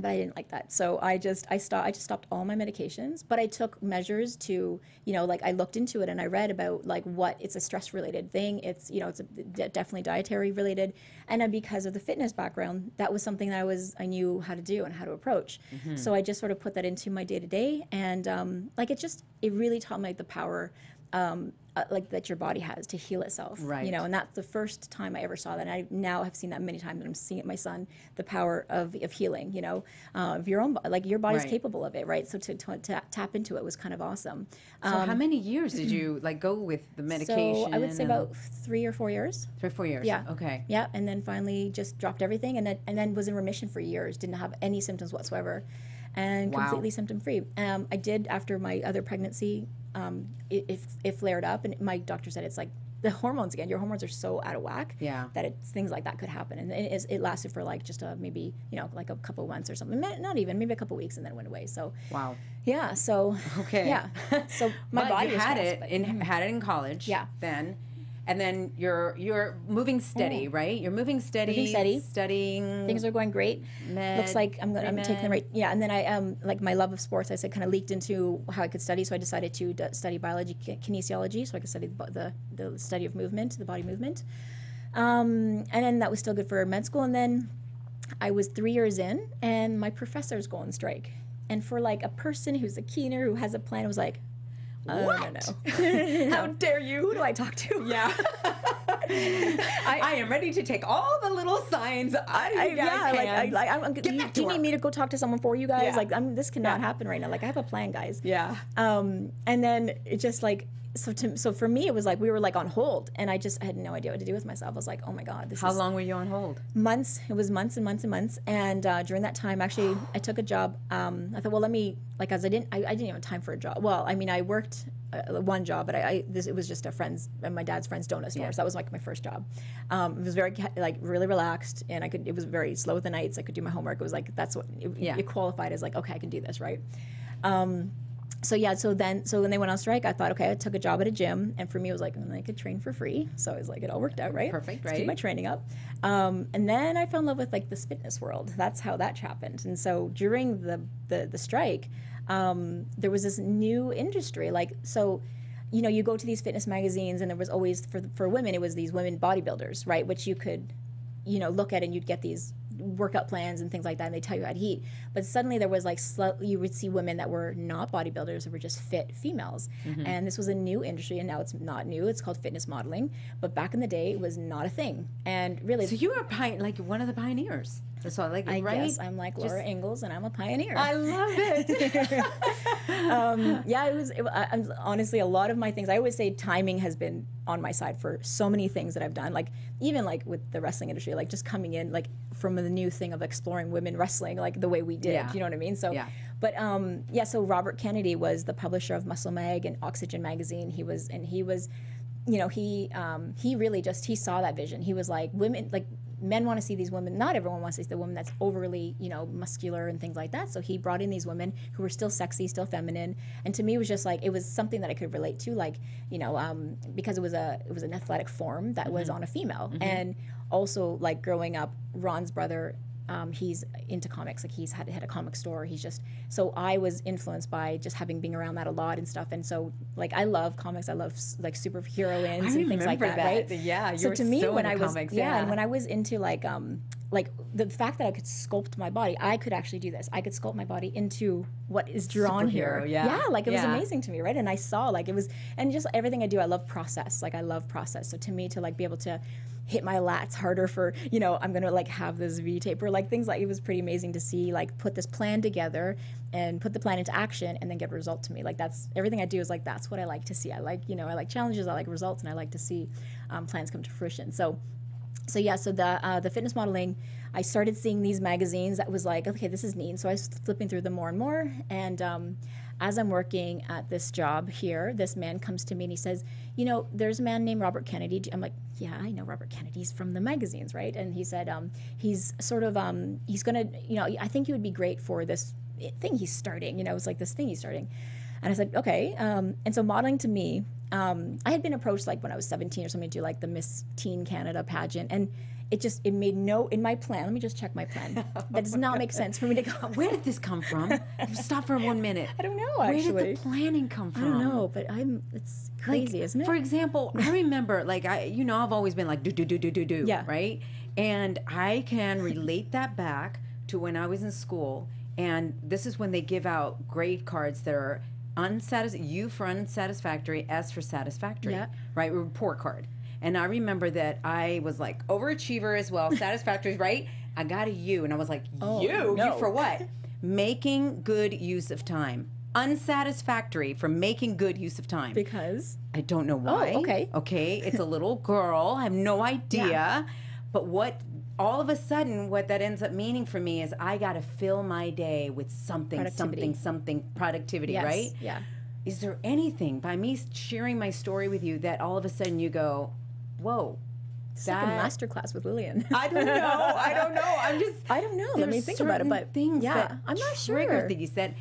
but I didn't like that. So I just I stopped I just stopped all my medications, but I took measures to, you know, like I looked into it and I read about like what it's a stress related thing. It's, you know, it's a, definitely dietary related. And because of the fitness background, that was something that I was I knew how to do and how to approach. So I just sort of put that into my day to day and um like it just it really taught me like the power um, uh, like that your body has to heal itself. Right. You know, and that's the first time I ever saw that. And I now have seen that many times, and I'm seeing it my son, the power of, of healing. You know, uh, of your own, like your body's Right. capable of it, right? So to, to, to tap into it was kind of awesome. So how many years did you like go with the medication? So I would say about three or four years. three, or four years. Yeah. Okay. Yeah, and then finally just dropped everything, and then and then was in remission for years. Didn't have any symptoms whatsoever, and Wow. completely symptom free. Um, I did after my other pregnancy. Um, it, it, it flared up, and my doctor said it's like the hormones again. Your hormones are so out of whack Yeah. that it's things like that could happen, and it, is, it lasted for like just a maybe you know like a couple months or something. Not even maybe a couple weeks, and then it went away. So Wow. yeah, so Okay. yeah, so my body had it but- in had it in college. Yeah. Then, and then you're you're moving steady, right? You're moving steady, Moving steady. studying. Things are going great. Med, Looks like I'm, I'm taking the right. Yeah, and then I um like my love of sports. I said kind of leaked into how I could study, so I decided to d- study biology, ki- kinesiology, so I could study the, the the study of movement, the body movement. Um, and then that was still good for med school. And then I was three years in, and my professors go on strike. And for like a person who's a keener who has a plan, it was like, uh, What? No, no. How dare you? Who do I talk to? Yeah. I, am ready to take all the little signs I, you guys' yeah, like, I, like I'm, Get you, do you need me to go talk to someone for you guys? Yeah. Like, I'm, this cannot Yeah. happen right now. Like, I have a plan, guys. Yeah. Um, and then it just like, so to, so for me, it was like we were like on hold, and I just I had no idea what to do with myself. I was like, oh my god, this How long were you on hold? months. It was months and months and months. And uh, during that time, actually, I took a job. Um, I thought, well, let me like as I didn't, I, I didn't even have time for a job. Well, I mean, I worked uh, one job, but I, I this it was just a friend's, uh, my dad's friend's donut store. Yeah. So that was like my first job. Um, it was very like really relaxed, and I could. It was very slow with the nights. I could do my homework. It was like that's what it, Yeah. it qualified as like okay, I can do this, right? Um, so yeah, so then so when they went on strike, I thought, okay, I took a job at a gym, and for me, it was like mm, I could train for free. So it was like it all worked out, right? Perfect, Let's Keep my training up, um, and then I fell in love with like this fitness world. That's how that happened. And so during the the, the strike, um, there was this new industry. Like so, you know, you go to these fitness magazines, and there was always for for women, it was these women bodybuilders, right? Which you could you know look at and you'd get these workout plans and things like that and they tell you how to eat but suddenly there was like sl- you would see women that were not bodybuilders that were just fit females and this was a new industry and now it's not new it's called fitness modeling but back in the day it was not a thing and really So you were pi- like one of the pioneers. That's all, like I right. guess I'm like Laura Ingalls and I'm a pioneer. I love it. um, yeah, it was. It, I, I'm, honestly, a lot of my things. I always say timing has been on my side for so many things that I've done. Like even like with the wrestling industry, like just coming in like from the new thing of exploring women wrestling, like the way we did. Yeah. You know what I mean? So, Yeah. but um, yeah. So Robert Kennedy was the publisher of Muscle Mag and Oxygen magazine. He was, and he was, you know, he um, he really just he saw that vision. He was like women like. Men want to see these women. Not everyone wants to see the woman that's overly, you know, muscular and things like that. So he brought in these women who were still sexy, still feminine, and to me, it was just like it was something that I could relate to, like you know, um, because it was a it was an athletic form that was on a female, and also like growing up, Ron's brother um, he's into comics like he's had had a comic store. He's just so i was influenced by just having been around that a lot and stuff. And so like i love comics. I love like superheroines and things like remember that, right. Yeah, so to me so when i was comics, yeah. and when i was into like um like the fact that i could sculpt my body i could actually do this. I could sculpt my body into what is drawn here. yeah. yeah like it was amazing to me right? And i saw like it was and just everything i do i love process. Like i love process. So to me to like be able to hit my lats harder for you know i'm gonna like have this v taper like things like it was pretty amazing to see like put this plan together and put the plan into action and then get a result to me. Like that's everything i do is like that's what i like to see. I like you know i like challenges i like results and i like to see um, plans come to fruition. So so yeah so the uh, the fitness modeling i started seeing these magazines that was like okay this is neat. So i was flipping through them more and more and um, as i'm working at this job here this man comes to me and he says you know there's a man named robert kennedy i'm like yeah i know robert kennedy's from the magazines right and he said um, he's sort of um, he's gonna you know i think he would be great for this thing he's starting you know it's like this thing he's starting and I said, okay. Um, and so modeling to me, um, I had been approached like when I was 17 or something to do like the Miss Teen Canada pageant. And it just, it made no, in my plan, let me just check my plan. That does not make sense for me to go. Where did this come from? Stop for one minute. I don't know, Actually, Where did the planning come from? I don't know, but I'm, it's crazy, like, isn't it? For example, I remember, like I, you know, I've always been like do do do do do do, Yeah. right? And I can relate that back to when I was in school, and this is when they give out grade cards that are unsatis U for unsatisfactory, S for satisfactory, Yeah. right? Report card. And I remember that I was like overachiever as well, satisfactory, right? I got a U, and I was like, Oh, you, no. you for what? Making good use of time. Unsatisfactory for making good use of time. because, I don't know oh, why. okay. Okay. It's a little girl. I have no idea. But what all of a sudden what that ends up meaning for me is I gotta fill my day with something, something, something productivity, yes, right? Yeah. Is there anything by me sharing my story with you that all of a sudden you go, Whoa, It's like a master class with Lilian. I don't know. I don't know. I'm just I don't know. Let me think about it. But things yeah, that I'm not trigger sure. things that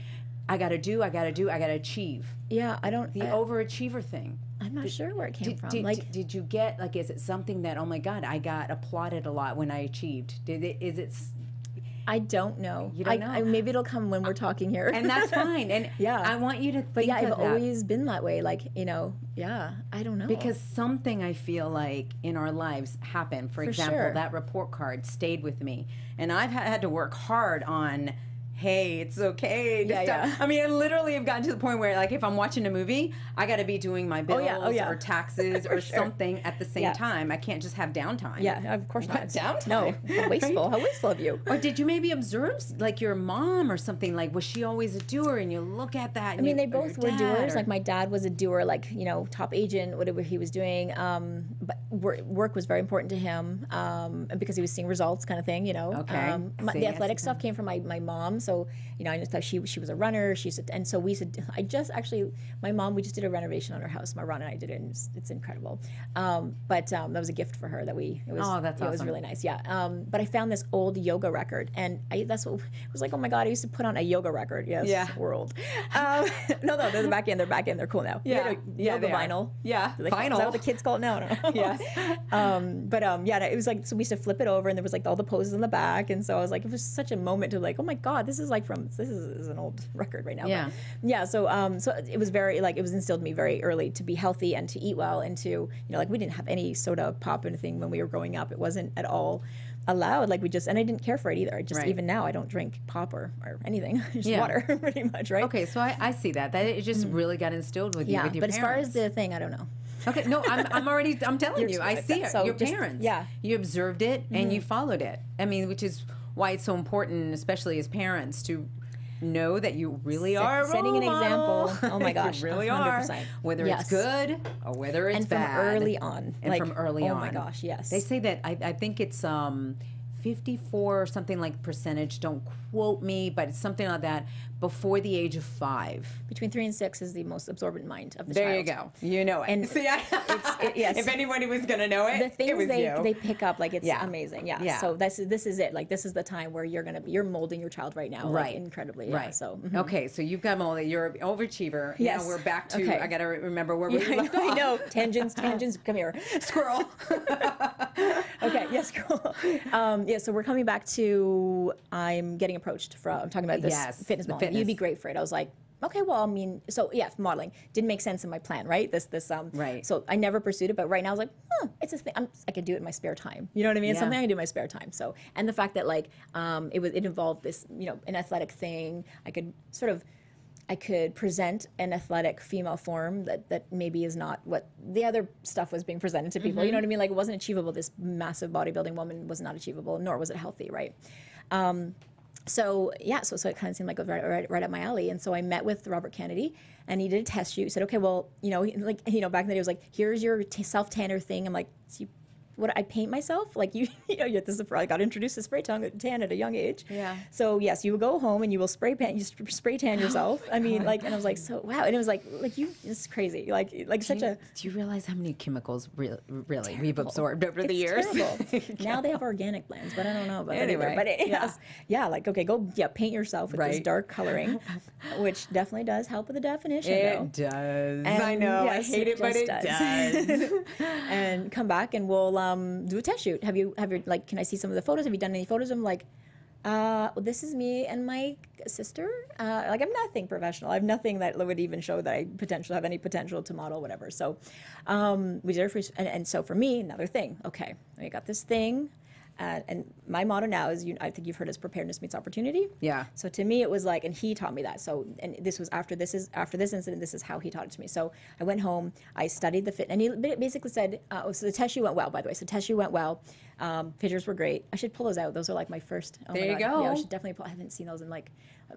I gotta do, I gotta do, I gotta achieve. Yeah, I don't. The I, overachiever thing. I'm not sure where it came Did, from. did, like, did you get like? Is it something that? Oh my God, I got applauded a lot when I achieved. Did it? Is it? I don't know. You don't I, know. I, maybe it'll come when we're talking here. And that's fine. And Yeah. I want you to think but yeah, I've that. always been that way. Like, you know, yeah, I don't know. Because something I feel like in our lives happened. For, For example, sure. that report card stayed with me, and I've had to work hard on. Hey, it's okay. Yeah, stop." yeah. I mean, I literally have gotten to the point where, like, if I'm watching a movie, I got to be doing my bills Oh, yeah, oh, yeah. or taxes or sure. something at the same Yeah. time. I can't just have downtime. yeah, of course not. Downtime? No, how wasteful. How wasteful of you. Or did you maybe observe, like, your mom or something? Like, was she always a doer? And you look at that. I mean, they both were doers. or- Like my dad was a doer, like you know, top agent, whatever he was doing. Um, but work, was very important to him um, because he was seeing results, kind of thing. You know. Okay. Um, my, the athletic stuff came from my, my mom, so you know, I just thought she she was a runner. She's a, and so we said I just actually my mom we just did a renovation on her house. My Ron and I did it. And it's, it's incredible. Um, but um, that was a gift for her that we. It was, Oh, that's It was really nice. Yeah. Um, but I found this old yoga record, and I, that's what it was like. Oh my god! I used to put on a yoga record. Yes. Yeah. World. Um, no, no, they're the back end. They're back end. They're cool now. Yeah. Yeah, yoga vinyl. Yeah, Like, Is vinyl. that what the kids call it now? Yes. um, but um, yeah, it was like so we used to flip it over, and there was like all the poses in the back, and so I was like, it was such a moment to like, oh my god, this is like from this is, is an old record right now. but- Yeah. yeah. So um, so it was very like it was instilled in me very early to be healthy and to eat well, and to you know like we didn't have any soda pop or anything when we were growing up. It wasn't at all allowed like we just and i didn't care for it either I just Right. even now i don't drink pop or, or anything just Yeah. water pretty much right Okay, so I, I see that. That it just really got instilled with you. yeah with but as far as the thing i don't know Okay, no, I'm, I'm already, I'm telling You're you, I see it. so your just- parents. yeah. Mm-hmm. You observed it and you followed it. I mean, which is why it's so important, especially as parents, to know that you really Set- are setting an model. example. Oh my gosh, you really are. 100%. Whether Yes. it's good or whether it's and from bad. early on And like, from early oh on. my gosh yes They say that I, I think it's um 54 or something like percentage. Don't quote me, but it's something like that. Before the age of five. between three and six is the most absorbent mind of the There child you go. You know it. And See, I, it- yes. if anybody was gonna know it, the it things was they, you. they pick up like it's Yeah. amazing yeah. Yeah. so this is this is it like this is the time where you're gonna be you're molding your child right now like, Right. incredibly yeah, Right. so mhm. Okay, so you've got Molly. You're an overachiever. Yes. Now we're back to. Okay. I gotta remember where we I left I know tangents tangents come here Squirrel. okay yes cool um, yeah so we're coming back to i'm getting approached from i'm talking about this Yes, fitness the model you'd be great for it i was like okay well i mean so yeah modeling didn't make sense in my plan right this this um Right. so i never pursued it but right now i was like huh, it's a thing I'm, i could do it in my spare time you know what i mean it's Yeah. something i can do in my spare time so and the fact that like um it was it involved this you know an athletic thing i could sort of I could present an athletic female form that, that maybe is not what the other stuff was being presented to people. You know what I mean? Like it wasn't achievable. This massive bodybuilding woman was not achievable, nor was it healthy, right? Um, so yeah, so so it kind of seemed like right, right, right up my alley. And so I met with Robert Kennedy, and he did a test shoot. He said, okay, well, you know, like you know, back in the day, it was like, here's your t- self tanner thing. I'm like, so you, what I paint myself? Like you, you know, this is I got introduced to spray tan, tan at a young age. Yeah. So yes, you will go home and you will spray pan, you spray tan yourself. I mean, like, and I was like, so wow, and it was like, like you, it's crazy, like, like such you, a. do you realize how many chemicals really, really we've absorbed over the It's years? terrible. now they have organic blends, but I don't know about either. Anyway, But it, yeah. yeah, like okay, go yeah, paint yourself with this dark coloring, which definitely does help with the definition. It though. does. I know. yes, I hate it, but just it does. and come back and we'll um, do a test shoot. Have you have your like? Can I see some of the photos? Have you done any photos? I'm like, uh, well, this is me and my sister. Uh, like I'm nothing professional. I have nothing that would even show that I potentially have any potential to model, whatever. So um, we did it for, and, and so for me, another thing. Okay, we got this thing. Uh, and my motto now is, you, I think you've heard is preparedness meets opportunity. Yeah. So to me, it was like, and he taught me that. So, and this was after this is after this incident. This is how he taught it to me. So I went home, I studied the fit, and he basically said, uh, oh, so the test shoot went well. By the way, so the test shoot went well. Um, pictures were great. I should pull those out. Those are like my first. Oh There my you God. Yeah, I should definitely pull. I haven't seen those in like,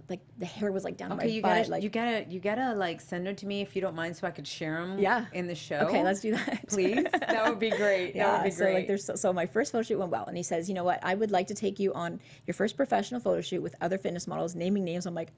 like the hair was like down Okay, my you butt. gotta, like, you gotta, you gotta like send them to me if you don't mind, so I could share them. Yeah. In the show. Okay, let's do that. please. That would be great. that would be so great. like there's so, so my first photo shoot went well, and he says, you know what, I would like to take you on your first professional photo shoot with other fitness models, naming names. I'm like,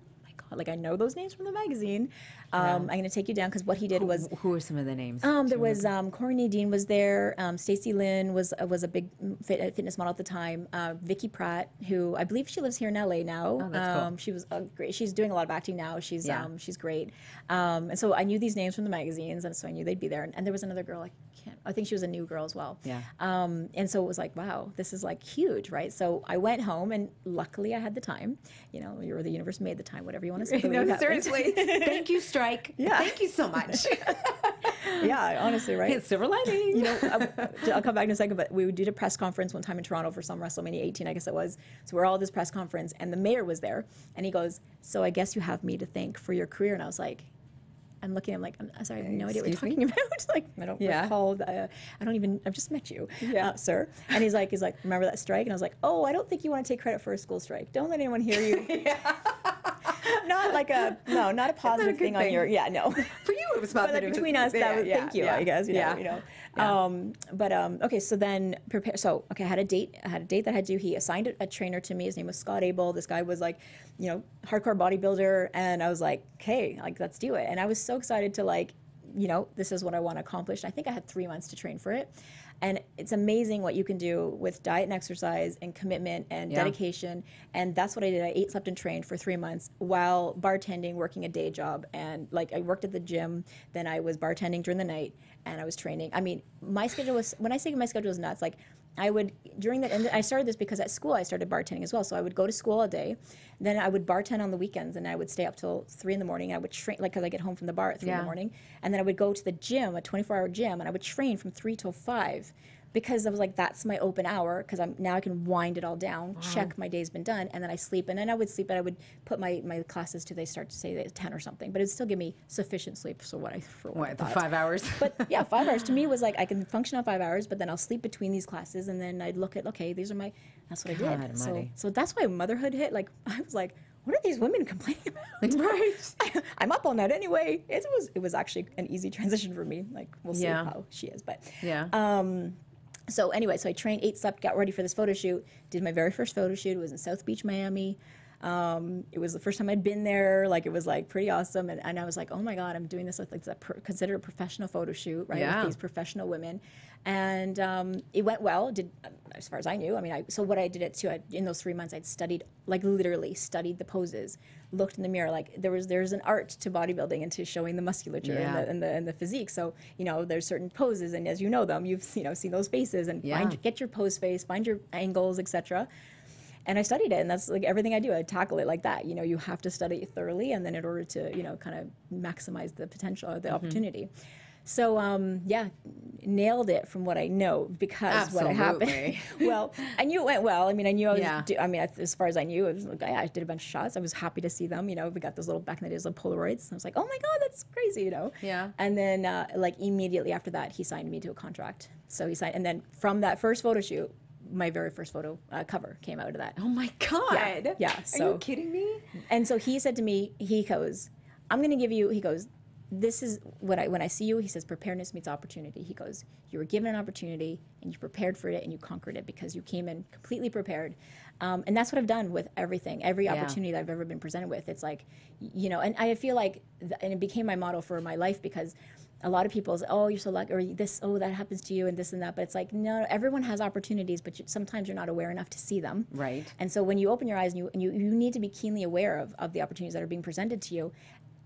like I know those names from the magazine. Um, I'm going to take you down because what he did was Who are some of the names? um, there was um, Courtney Dean was there. Um, Stacey Lynn was uh, was a big fit, uh, fitness model at the time. Uh, Vicky Pratt, who I believe she lives here in LA now. Oh, that's cool. um, She was uh, great. She's doing a lot of acting now. She's Yeah. um, she's great. Um, and so I knew these names from the magazines, and so I knew they'd be there. And, and there was another girl. I can't. I think she was a new girl as well. Yeah. Um, and so it was like, wow, this is like huge, right? So I went home, and luckily I had the time. You know, you're the universe made the time. Whatever you want to say. no, seriously. Thank you, Strike. Yeah. Thank you so much. yeah, honestly, right? It's silver lining. you know, I'll, I'll come back in a second, but we did a press conference one time in Toronto for some WrestleMania 18, I guess it was. So we're all at this press conference, and the mayor was there, and he goes, "So I guess you have me to thank for your career." And I was like. I'm looking. I'm like, I'm sorry, I have no idea what you're Excuse talking about. like, I don't Yeah. recall. The, I don't even. I've just met you, Yeah. uh, sir. And he's like, he's like, remember that strike? And I was like, oh, I don't think you want to take credit for a school strike. Don't let anyone hear you. not like a no, not a positive good thing, on your. Yeah, no. For you, it was But positive. like between us, that was, yeah, thank you, yeah, I guess. You yeah. know, you know. Yeah. Um, but um, okay, so then prepare. So okay, I had a date. I had a date that I had to. He assigned a, a trainer to me. His name was Scott Abel. This guy was like, you know, hardcore bodybuilder, and I was like, okay, like let's do it. And I was so excited to like, you know, this is what I want to accomplish. I think I had three months to train for it. And it's amazing what you can do with diet and exercise and commitment and Yeah. dedication. And that's what I did. I ate, slept, and trained for three months while bartending, working a day job. And like I worked at the gym, then I was bartending during the night, and I was training. I mean, my schedule was when I say my schedule was nuts. Like I would during that, and I started this because at school I started bartending as well. So I would go to school all day, then I would bartend on the weekends, and I would stay up till three in the morning. I would train like because I get home from the bar at three in the morning, and then I would go to the gym, a 24-hour gym, and I would train from three till five. Because I was like, that's my open hour. Because I'm now I can wind it all down, check my day's been done, and then I sleep. And then I would sleep, and I would put my, my classes to they start to say at ten or something, but it'd still give me sufficient sleep So what I for what, What, the five hours? But yeah, five hours to me was like I can function on five hours, but then I'll sleep between these classes, and then I'd look at okay, these are my. That's what I God did. So almighty. so that's why motherhood hit. Like I was like, what are these women complaining about? Right. I'm up all night anyway. It was it was actually an easy transition for me. Like we'll see Yeah. how she is, but Yeah. Um, so anyway, so I trained, ate, slept, got ready for this photo shoot. Did my very first photo shoot. It was in South Beach, Miami. Um, it was the first time I'd been there. Like it was like pretty awesome, and, and I was like, oh my god, I'm doing this with like a pro- considered a professional photo shoot, right? Yeah. With these professional women, and um, it went well. Did as far as I knew. I mean, I so what I did it too. I, in those three months, I'd studied like literally studied the poses, looked in the mirror. Like there was there's an art to bodybuilding and to showing the musculature and, the, and the and the physique. So you know, there's certain poses, and as you know them, you've you know seen those faces and Yeah. find get your pose face, find your angles, etc. And I studied it, and that's like everything I do. I tackle it like that. You know, you have to study it thoroughly, and then in order to you know kind of maximize the potential or the opportunity. So um, yeah, nailed it from what I know because what happened. Well, I knew it went well. I mean, I knew I was. Yeah. Do, I mean, as far as I knew, it was like, I did a bunch of shots. I was happy to see them. You know, we got those little back in the days, little Polaroids. I was like, oh my god, that's crazy. You know. Yeah. And then uh, like immediately after that, he signed me to a contract. So he signed, and then from that first photo shoot, my very first photo uh, cover came out of that. Oh my God. yeah, Are so- you kidding me? And so he said to me, he goes, I'm going to give you, he goes, this is what I, when I see you, he says, preparedness meets opportunity. He goes, you were given an opportunity and you prepared for it and you conquered it because you came in completely prepared. Um, and that's what I've done with everything, every Yeah. opportunity that I've ever been presented with. It's like, you know, and I feel like, th- and it became my model for my life because a lot of people say, oh, you're so lucky, or this, oh, that happens to you, and this and that. But it's like, no, everyone has opportunities, but you, sometimes you're not aware enough to see them. Right. And so when you open your eyes and you, and you, you need to be keenly aware of, of the opportunities that are being presented to you,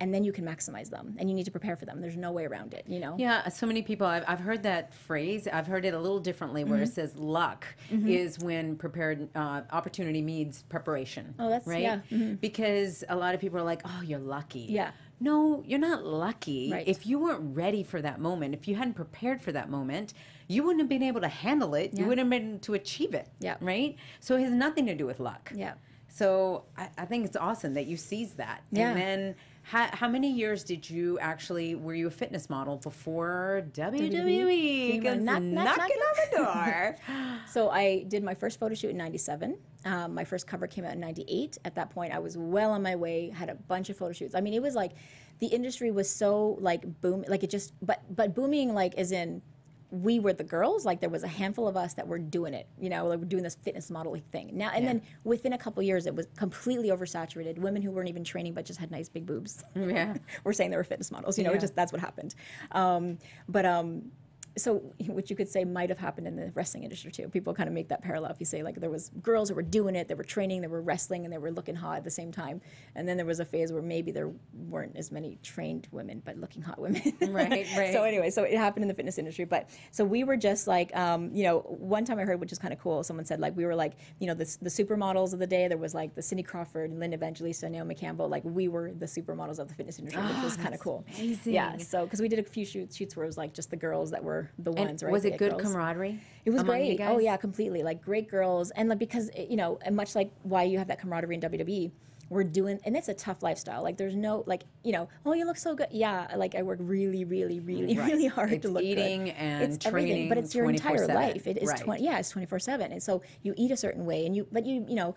and then you can maximize them. And you need to prepare for them. There's no way around it, you know? Yeah, so many people. I've, I've heard that phrase. I've heard it a little differently, where Mm-hmm. it says luck is when prepared uh, opportunity means preparation. Oh, that's- right. yeah, mhm. Because a lot of people are like, "Oh, you're lucky." Yeah. No, you're not lucky. Right. If you weren't ready for that moment, if you hadn't prepared for that moment, you wouldn't have been able to handle it. You wouldn't have been able to achieve it. Yeah. Right. So it has nothing to do with luck. Yeah. So I, I think it's awesome that you seized that. Yeah. And then how, how many years did you actually were you a fitness model before WWE comes knock, knock, knocking on the door? So I did my first photo shoot in 97. Um, my first cover came out in 98. At that point, I was well on my way, had a bunch of photo shoots. I mean, it was like the industry was so like boom, like it just, but, but booming like as in we were the girls. Like there was a handful of us that were doing it. You know, like we're doing this fitness modeling thing now. And then within a couple years, it was completely oversaturated. Women who weren't even training but just had nice big boobs. Yeah. were saying they were fitness models. You know, it Yeah. just that's what happened. Um, but um, so what you could say might have happened in the wrestling industry too. People kind of make that parallel. If you say like there was girls who were doing it, they were training, they were wrestling, and they were looking hot at the same time, and then there was a phase where maybe there weren't as many trained women but looking hot women. Right, right. so anyway, so it happened in the fitness industry. But so we were just like, um, you know, one time I heard, which is kind of cool. Someone said like we were like, you know, the the supermodels of the day. There was like the Cindy Crawford and Linda Evangelista, Naomi Campbell. Like we were the supermodels of the fitness industry, which was kind of cool. Amazing. Yeah. So because we did a few shoots, shoots where it was like just the girls that were the And right? was it good girls. camaraderie? It was great. Oh yeah, completely. Like great girls, and like because it- you know, and much like why you have that camaraderie in WWE, we're doing, and it's a tough lifestyle. Like there's no like you know, oh you look so good. Yeah, like I work really, really, really, Right. really hard It's to look eating good. and it's everything, but training it's your entire 24/7. life. It is Right. twenty. Yeah, it's twenty four seven, and so you eat a certain way, and you, but you, you know.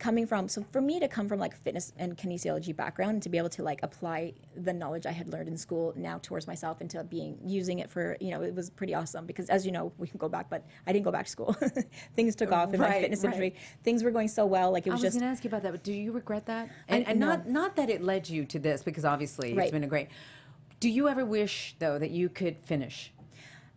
Coming from so for me to come from like fitness and kinesiology background and to be able to like apply the knowledge I had learned in school now towards myself into being using it for you know it was pretty awesome because as you know we can go back but I didn't go back to school things took off in my fitness right. industry things were going so well like it I was was just going to ask you about that, but do you regret that? I- And, and no. not not that it led you to this, because obviously it's been a great. Do you ever wish though that you could finish?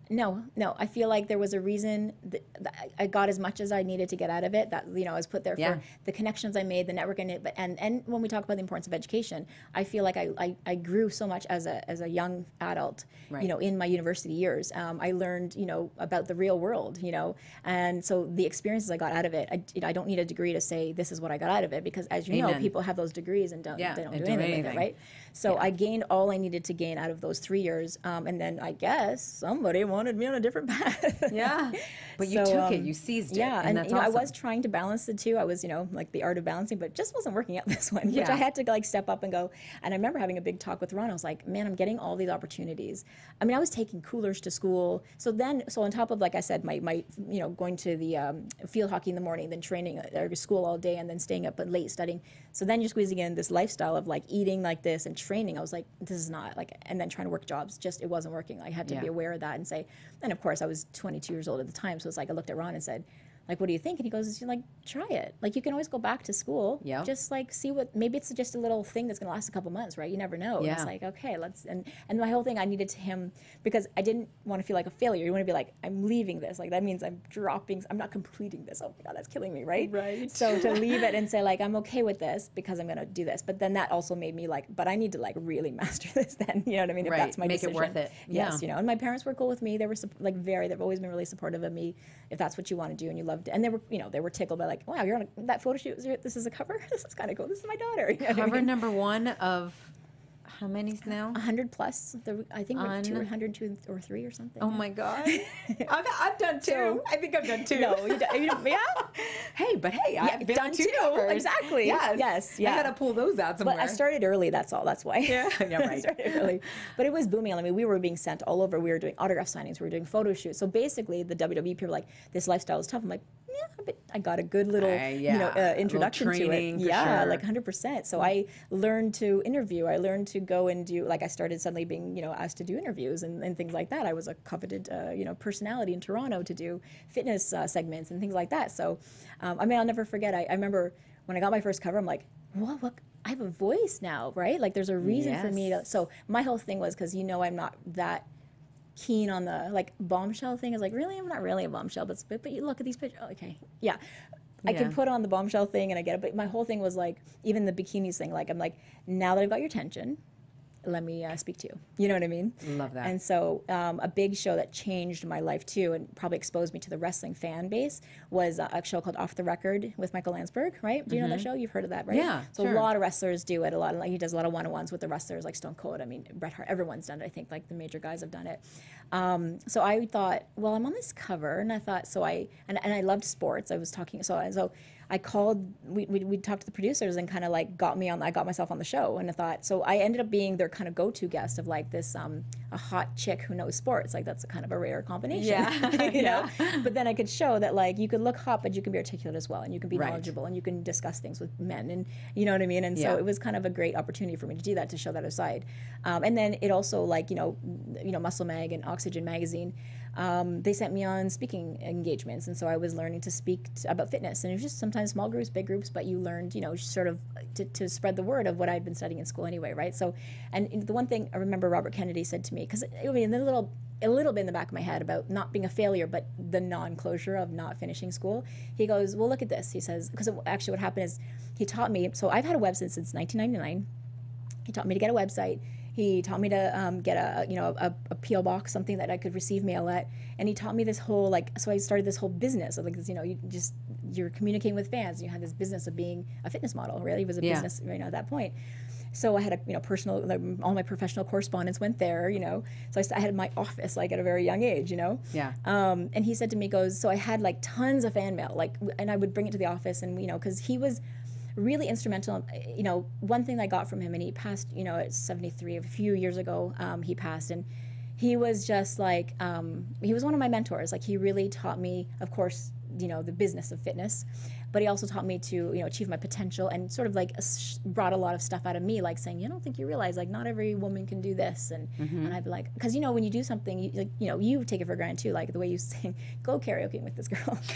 No, no. I feel like there was a reason that, that I- got as much as I needed to get out of it. That you know, I was put there Yeah. for the connections I made, the networking, it, but and and when we talk about the importance of education, I feel like I, I, I grew so much as a as a young adult. Right. You know, in my university years, um, I learned you know about the real world. You know, and so the experiences I got out of it, I, I don't need a degree to say this is what I got out of it because as you know, people have those degrees and don't Yeah, they don't do do anything, with it, right? So I gained all I needed to gain out of those three years, um, and then I guess somebody wanted me on a different path. Yeah, but you So, took it, um, you seized it, Yeah, and, and, you know, awesome. I was trying to balance the two. I was, you know, like the art of balancing, but it just wasn't working out this one. yeah. Which I had to like step up and go. And I remember having a big talk with Ron. I was like, man, I'm getting all these opportunities. I mean, I was taking coolers to school. So then, so on top of like I said, my my you know going to the um, field hockey in the morning, then training or school all day, and then staying up but late studying. So then you're squeezing in this lifestyle of like eating like this and training. I was like, this is not like, and then trying to work jobs. Just it wasn't working. I had to be aware of that and say. And of course, I was 22 years old at the time, so it's like I looked at Ron and said, like, what do you think? And he goes, like, try it. Like, you can always go back to school. Yeah. Just like see what. Maybe it's just a little thing that's gonna last a couple months, right? You never know. And Yeah. it's like, okay, let's. And and my whole thing, I needed to him because I didn't want to feel like a failure. You want to be like, I'm leaving this. Like that means I'm dropping. I'm not completing this. Oh my god, that's killing me, right? Right. So to leave it and say like, I'm okay with this because I'm gonna do this. But then that also made me like, but I need to like really master this. Then you know what I mean? If Right. that's my Make it worth it. Yes. Yeah. You know, and my parents were cool with me. They were like very. They've always been really supportive of me. If that's what you want to do and you loved it, and they were, you know, they were tickled by like, wow, you're on a, that photo shoot. This is a cover. This is kind of cool. This is my daughter. You know what I Cover mean? number one of how many now? 100 plus. I think we're 100 two or three or something. Oh my God. I've, I've done two. So- I think I've done two. No, you, don't- you don't, yeah. Hey, but hey, Yeah, I've done two. Exactly. Yes. Yes, I yeah. gotta pull those out somewhere. But I started early. That's all. That's why. Yeah, yeah, I right. started early. But it was booming. I mean, we were being sent all over. We were doing autograph signings. We were doing photo shoots. So basically, the WWE people were like, "This lifestyle is tough." I'm like, "Yeah," but I got a good little, Uh, you know, uh, introduction to it. for Yeah, sure. like 100. percent So I learned to interview. I learned to go and do. Like I started suddenly being, you know, asked to do interviews and, and things like that. I was a coveted, uh, you know, personality in Toronto to do fitness uh, segments and things like that. So, um, I mean, I'll never forget. I, I remember when I got my first cover. I'm like, what? What? I have a voice now, right? Like, there's a reason for me to. So my whole thing was because you know I'm not that keen on the like bombshell thing. Is like really, I'm not really a bombshell, but but, but you look at these pictures. Oh, okay, yeah. I can put on the bombshell thing and I get it, but my whole thing was like even the bikinis thing. Like I'm like, now that I've got your attention, let me uh, speak to you. You know what I mean? Love that. And so um, a big show that changed my life too, and probably exposed me to the wrestling fan base, was uh, a show called Off the Record with Michael Landsberg. Right? Do you know that show? You've heard of that, right? Mm-hmm. Yeah, So sure. a lot of wrestlers do it. A lot of like he does a lot of one-on-ones with the wrestlers, like Stone Cold. I mean, Bret Hart. Everyone's done it. I think like the major guys have done it. Um, so I thought, well, I'm on this cover, and I thought, so I and, and I loved sports. I was talking, so and so I called. We we, we talked to the producers and kind of like got me on. I got myself on the show, and I thought, so I ended up being their kind of go-to guest of like this um, a hot chick who knows sports. Like that's a kind of a rare combination. Yeah, you know. But then I could show that like you could look hot, but you can be articulate as well, and you can be Right. knowledgeable, and you can discuss things with men, and you know what I mean. And so it was kind of a great opportunity for me to do that to show that aside. Um, and then it also like you know, you know, Muscle Mag and Oxygen magazine um, they sent me on speaking engagements, and so I was learning to speak about fitness. And it was just sometimes small groups, big groups, but you learned, you know, sort of to, to spread the word of what I'd been studying in school anyway, right? So, and the one thing I remember Robert Kennedy said to me, because I mean, a little, a little bit in the back of my head about not being a failure, but the non-closure of not finishing school. He goes, "Well, look at this." He says, because actually, what happened is he taught me. So I've had a website since 1999. He taught me to get a website. He taught me to um, get a you know a, a PO box, something that I could receive mail at, and he taught me this whole like. So I started this whole business of like this, you know you just you're communicating with fans. You had this business of being a fitness model. Really, it was a Yeah. business you know at that point. So I had a you know personal like, all my professional correspondence went there. You know, so I had my office like at a very young age. You know. Yeah. Um, and he said to me, goes, so I had like tons of fan mail, like, and I would bring it to the office, and you know, because he was really instrumental. You know, one thing I got from him, and he passed, you know, at 73, a few years ago, um, he passed, and he was just like, um, he was one of my mentors. Like, he really taught me, of course, you know, the business of fitness, but he also taught me to, you know, achieve my potential and sort of like brought a lot of stuff out of me, like saying, you don't think you realize, like, not every woman can do this. And, and I'd be like, because, you know, when you do something, you, like, you know, you take it for granted too, like the way you sing, go karaoke with this girl.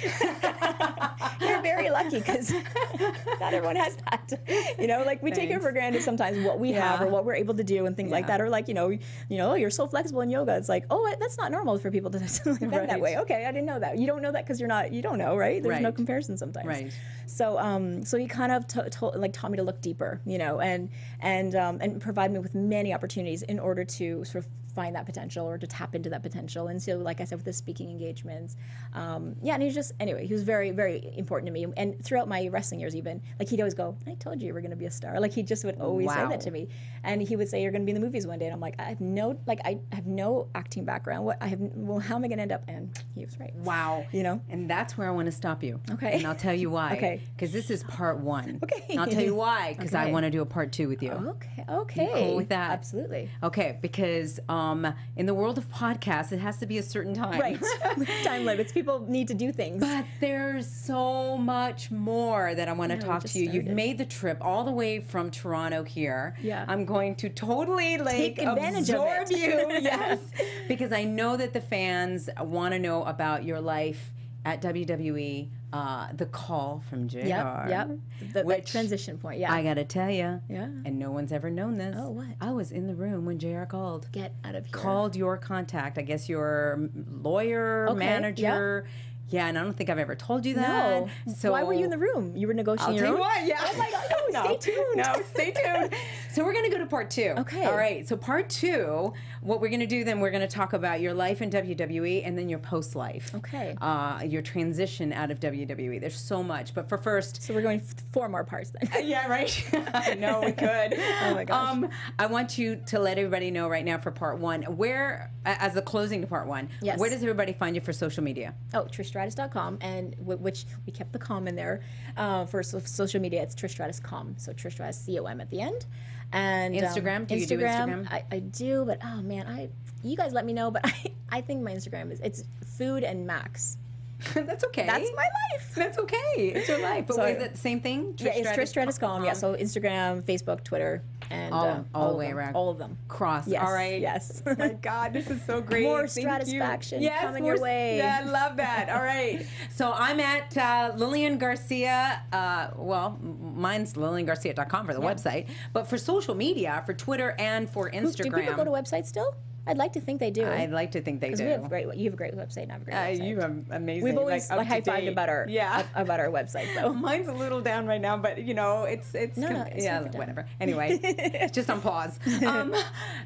Very lucky because not everyone has that. You know, like we take it for granted sometimes what we have or what we're able to do and things like that. Or like, you know, you know, you're so flexible in yoga. It's like, oh, that's not normal for people to bend that Right. way. Okay, I didn't know that. You don't know that because you're not. You don't know, right? There's no comparison sometimes. Right. So, um, so he kind of to, to, like taught me to look deeper, you know, and and um, and provide me with many opportunities in order to sort of find that potential or to tap into that potential. And so, like I said, with the speaking engagements, um, yeah, and he was just anyway, he was very very important to me. And throughout my wrestling years, even like he'd always go, "I told you you were going to be a star." Like he just would always say that to me, and he would say, "You're going to be in the movies one day," and I'm like, "I have no like I have no acting background. What I have well, how am I going to end up?" And he was right. Wow. You know. And that's where I want to stop you. Okay. And I'll tell you why. Okay. Because this is part one. Okay. And I'll tell you why. Because I want to do a part two with you. Okay. Okay. cool with that? Absolutely. Okay. Because um, Um, in the world of podcasts, it has to be a certain time. Right. Time limits. People need to do things. But there's so much more that I want to talk to you. You've made the trip all the way from Toronto here. Yeah. I'm going to totally like Take advantage of absorb it. you. yes. Because I know that the fans want to know about your life at WWE, uh, the call from JR. Yep. Yep. The, the transition point. Yeah. I got to tell you. Yeah. And no one's ever known this. Oh, what? I was in the room when JR called. Get out of here. Called your contact. I guess your lawyer, Okay, manager. Yeah, and I don't think I've ever told you that. No. So why were you in the room? You were negotiating I'll your tell you what. Yeah. Oh my God. No, stay tuned. No, stay tuned. so we're gonna go to part two. Okay. All right. So part two, what we're gonna do then, we're gonna talk about your life in WWE and then your post life. Okay. Uh, your transition out of WWE. There's so much, but for first. So we're going four more parts then. yeah, right. I know we could. Oh my gosh. Um, I want you to let everybody know right now for part one, where, as the closing to part one, Yes. where does everybody find you for social media? Oh, trishstratus.com, and w- which we kept the com in there. Uh, for so- social media, it's trishstratus.com. So trishstratus, C-O-M at the end. And um, Instagram? Do you do Instagram? I, I do, but oh man, I you guys let me know. But I, I think my Instagram is it's food and max. That's okay. That's my life. That's okay. It's your life. But So- is it the same thing? Yeah, it's Trishstratus.com? trishstratus.com. Yeah, so Instagram, Facebook, Twitter, and All- uh, all the way them. around. All of them. Cross. Yes, All right. yes. Oh my God, this is so great. More Thank you. Stratusfaction Yes, coming more your way. Yeah, I love that. All right. So I'm at uh, Lilian Garcia. Uh, well, m- mine's liliangarcia.com for the website. But for social media, for Twitter and for Instagram. Do people go to websites still? I'd like to think they do. I'd like to think they do. we have great. You have a great website, and I have a great Uh, website. you have amazing. We've always like, like, high fived about our yeah. about our website though. Mine's a little down right now, but you know, it's it's No, no, it's yeah, never down. whatever. Anyway, it's just on pause. Um,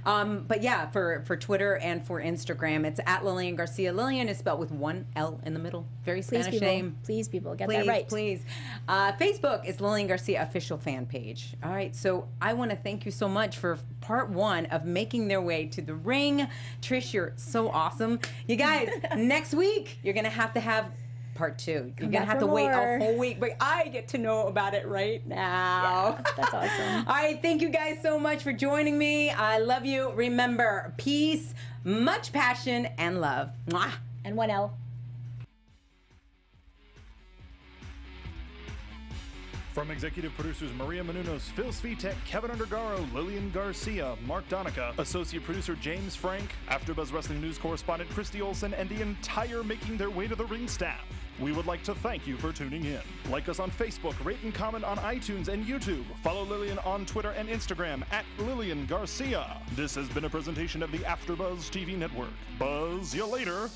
um, but yeah, for for Twitter and for Instagram, it's at Lilian Garcia. Lilian is spelled with one L in the middle. Very Please, Spanish people, name. please, people, get Please, that right. please. Uh, Facebook is Lilian Garcia official fan page. All right, so I want to thank you so much for part one of making their way to the ring. Trish, you're so awesome. You guys, next week you're gonna have to have part two. You're gonna have to wait a whole week, but I get to know about it right now. That's awesome. All right, thank you guys so much for joining me. I love you. Remember, peace, much passion, and love. Mwah. And one L. From executive producers Maria Menounos, Phil Svitek, Keven Undergaro, Lilian Garcia, Mark Donica, associate producer James Frank, AfterBuzz Wrestling News correspondent Christy Olson, and the entire Making Their Way to the Ring staff. We would like to thank you for tuning in. Like us on Facebook, rate and comment on iTunes and YouTube. Follow Lilian on Twitter and Instagram at Lilian Garcia. This has been a presentation of the AfterBuzz TV Network. Buzz you later.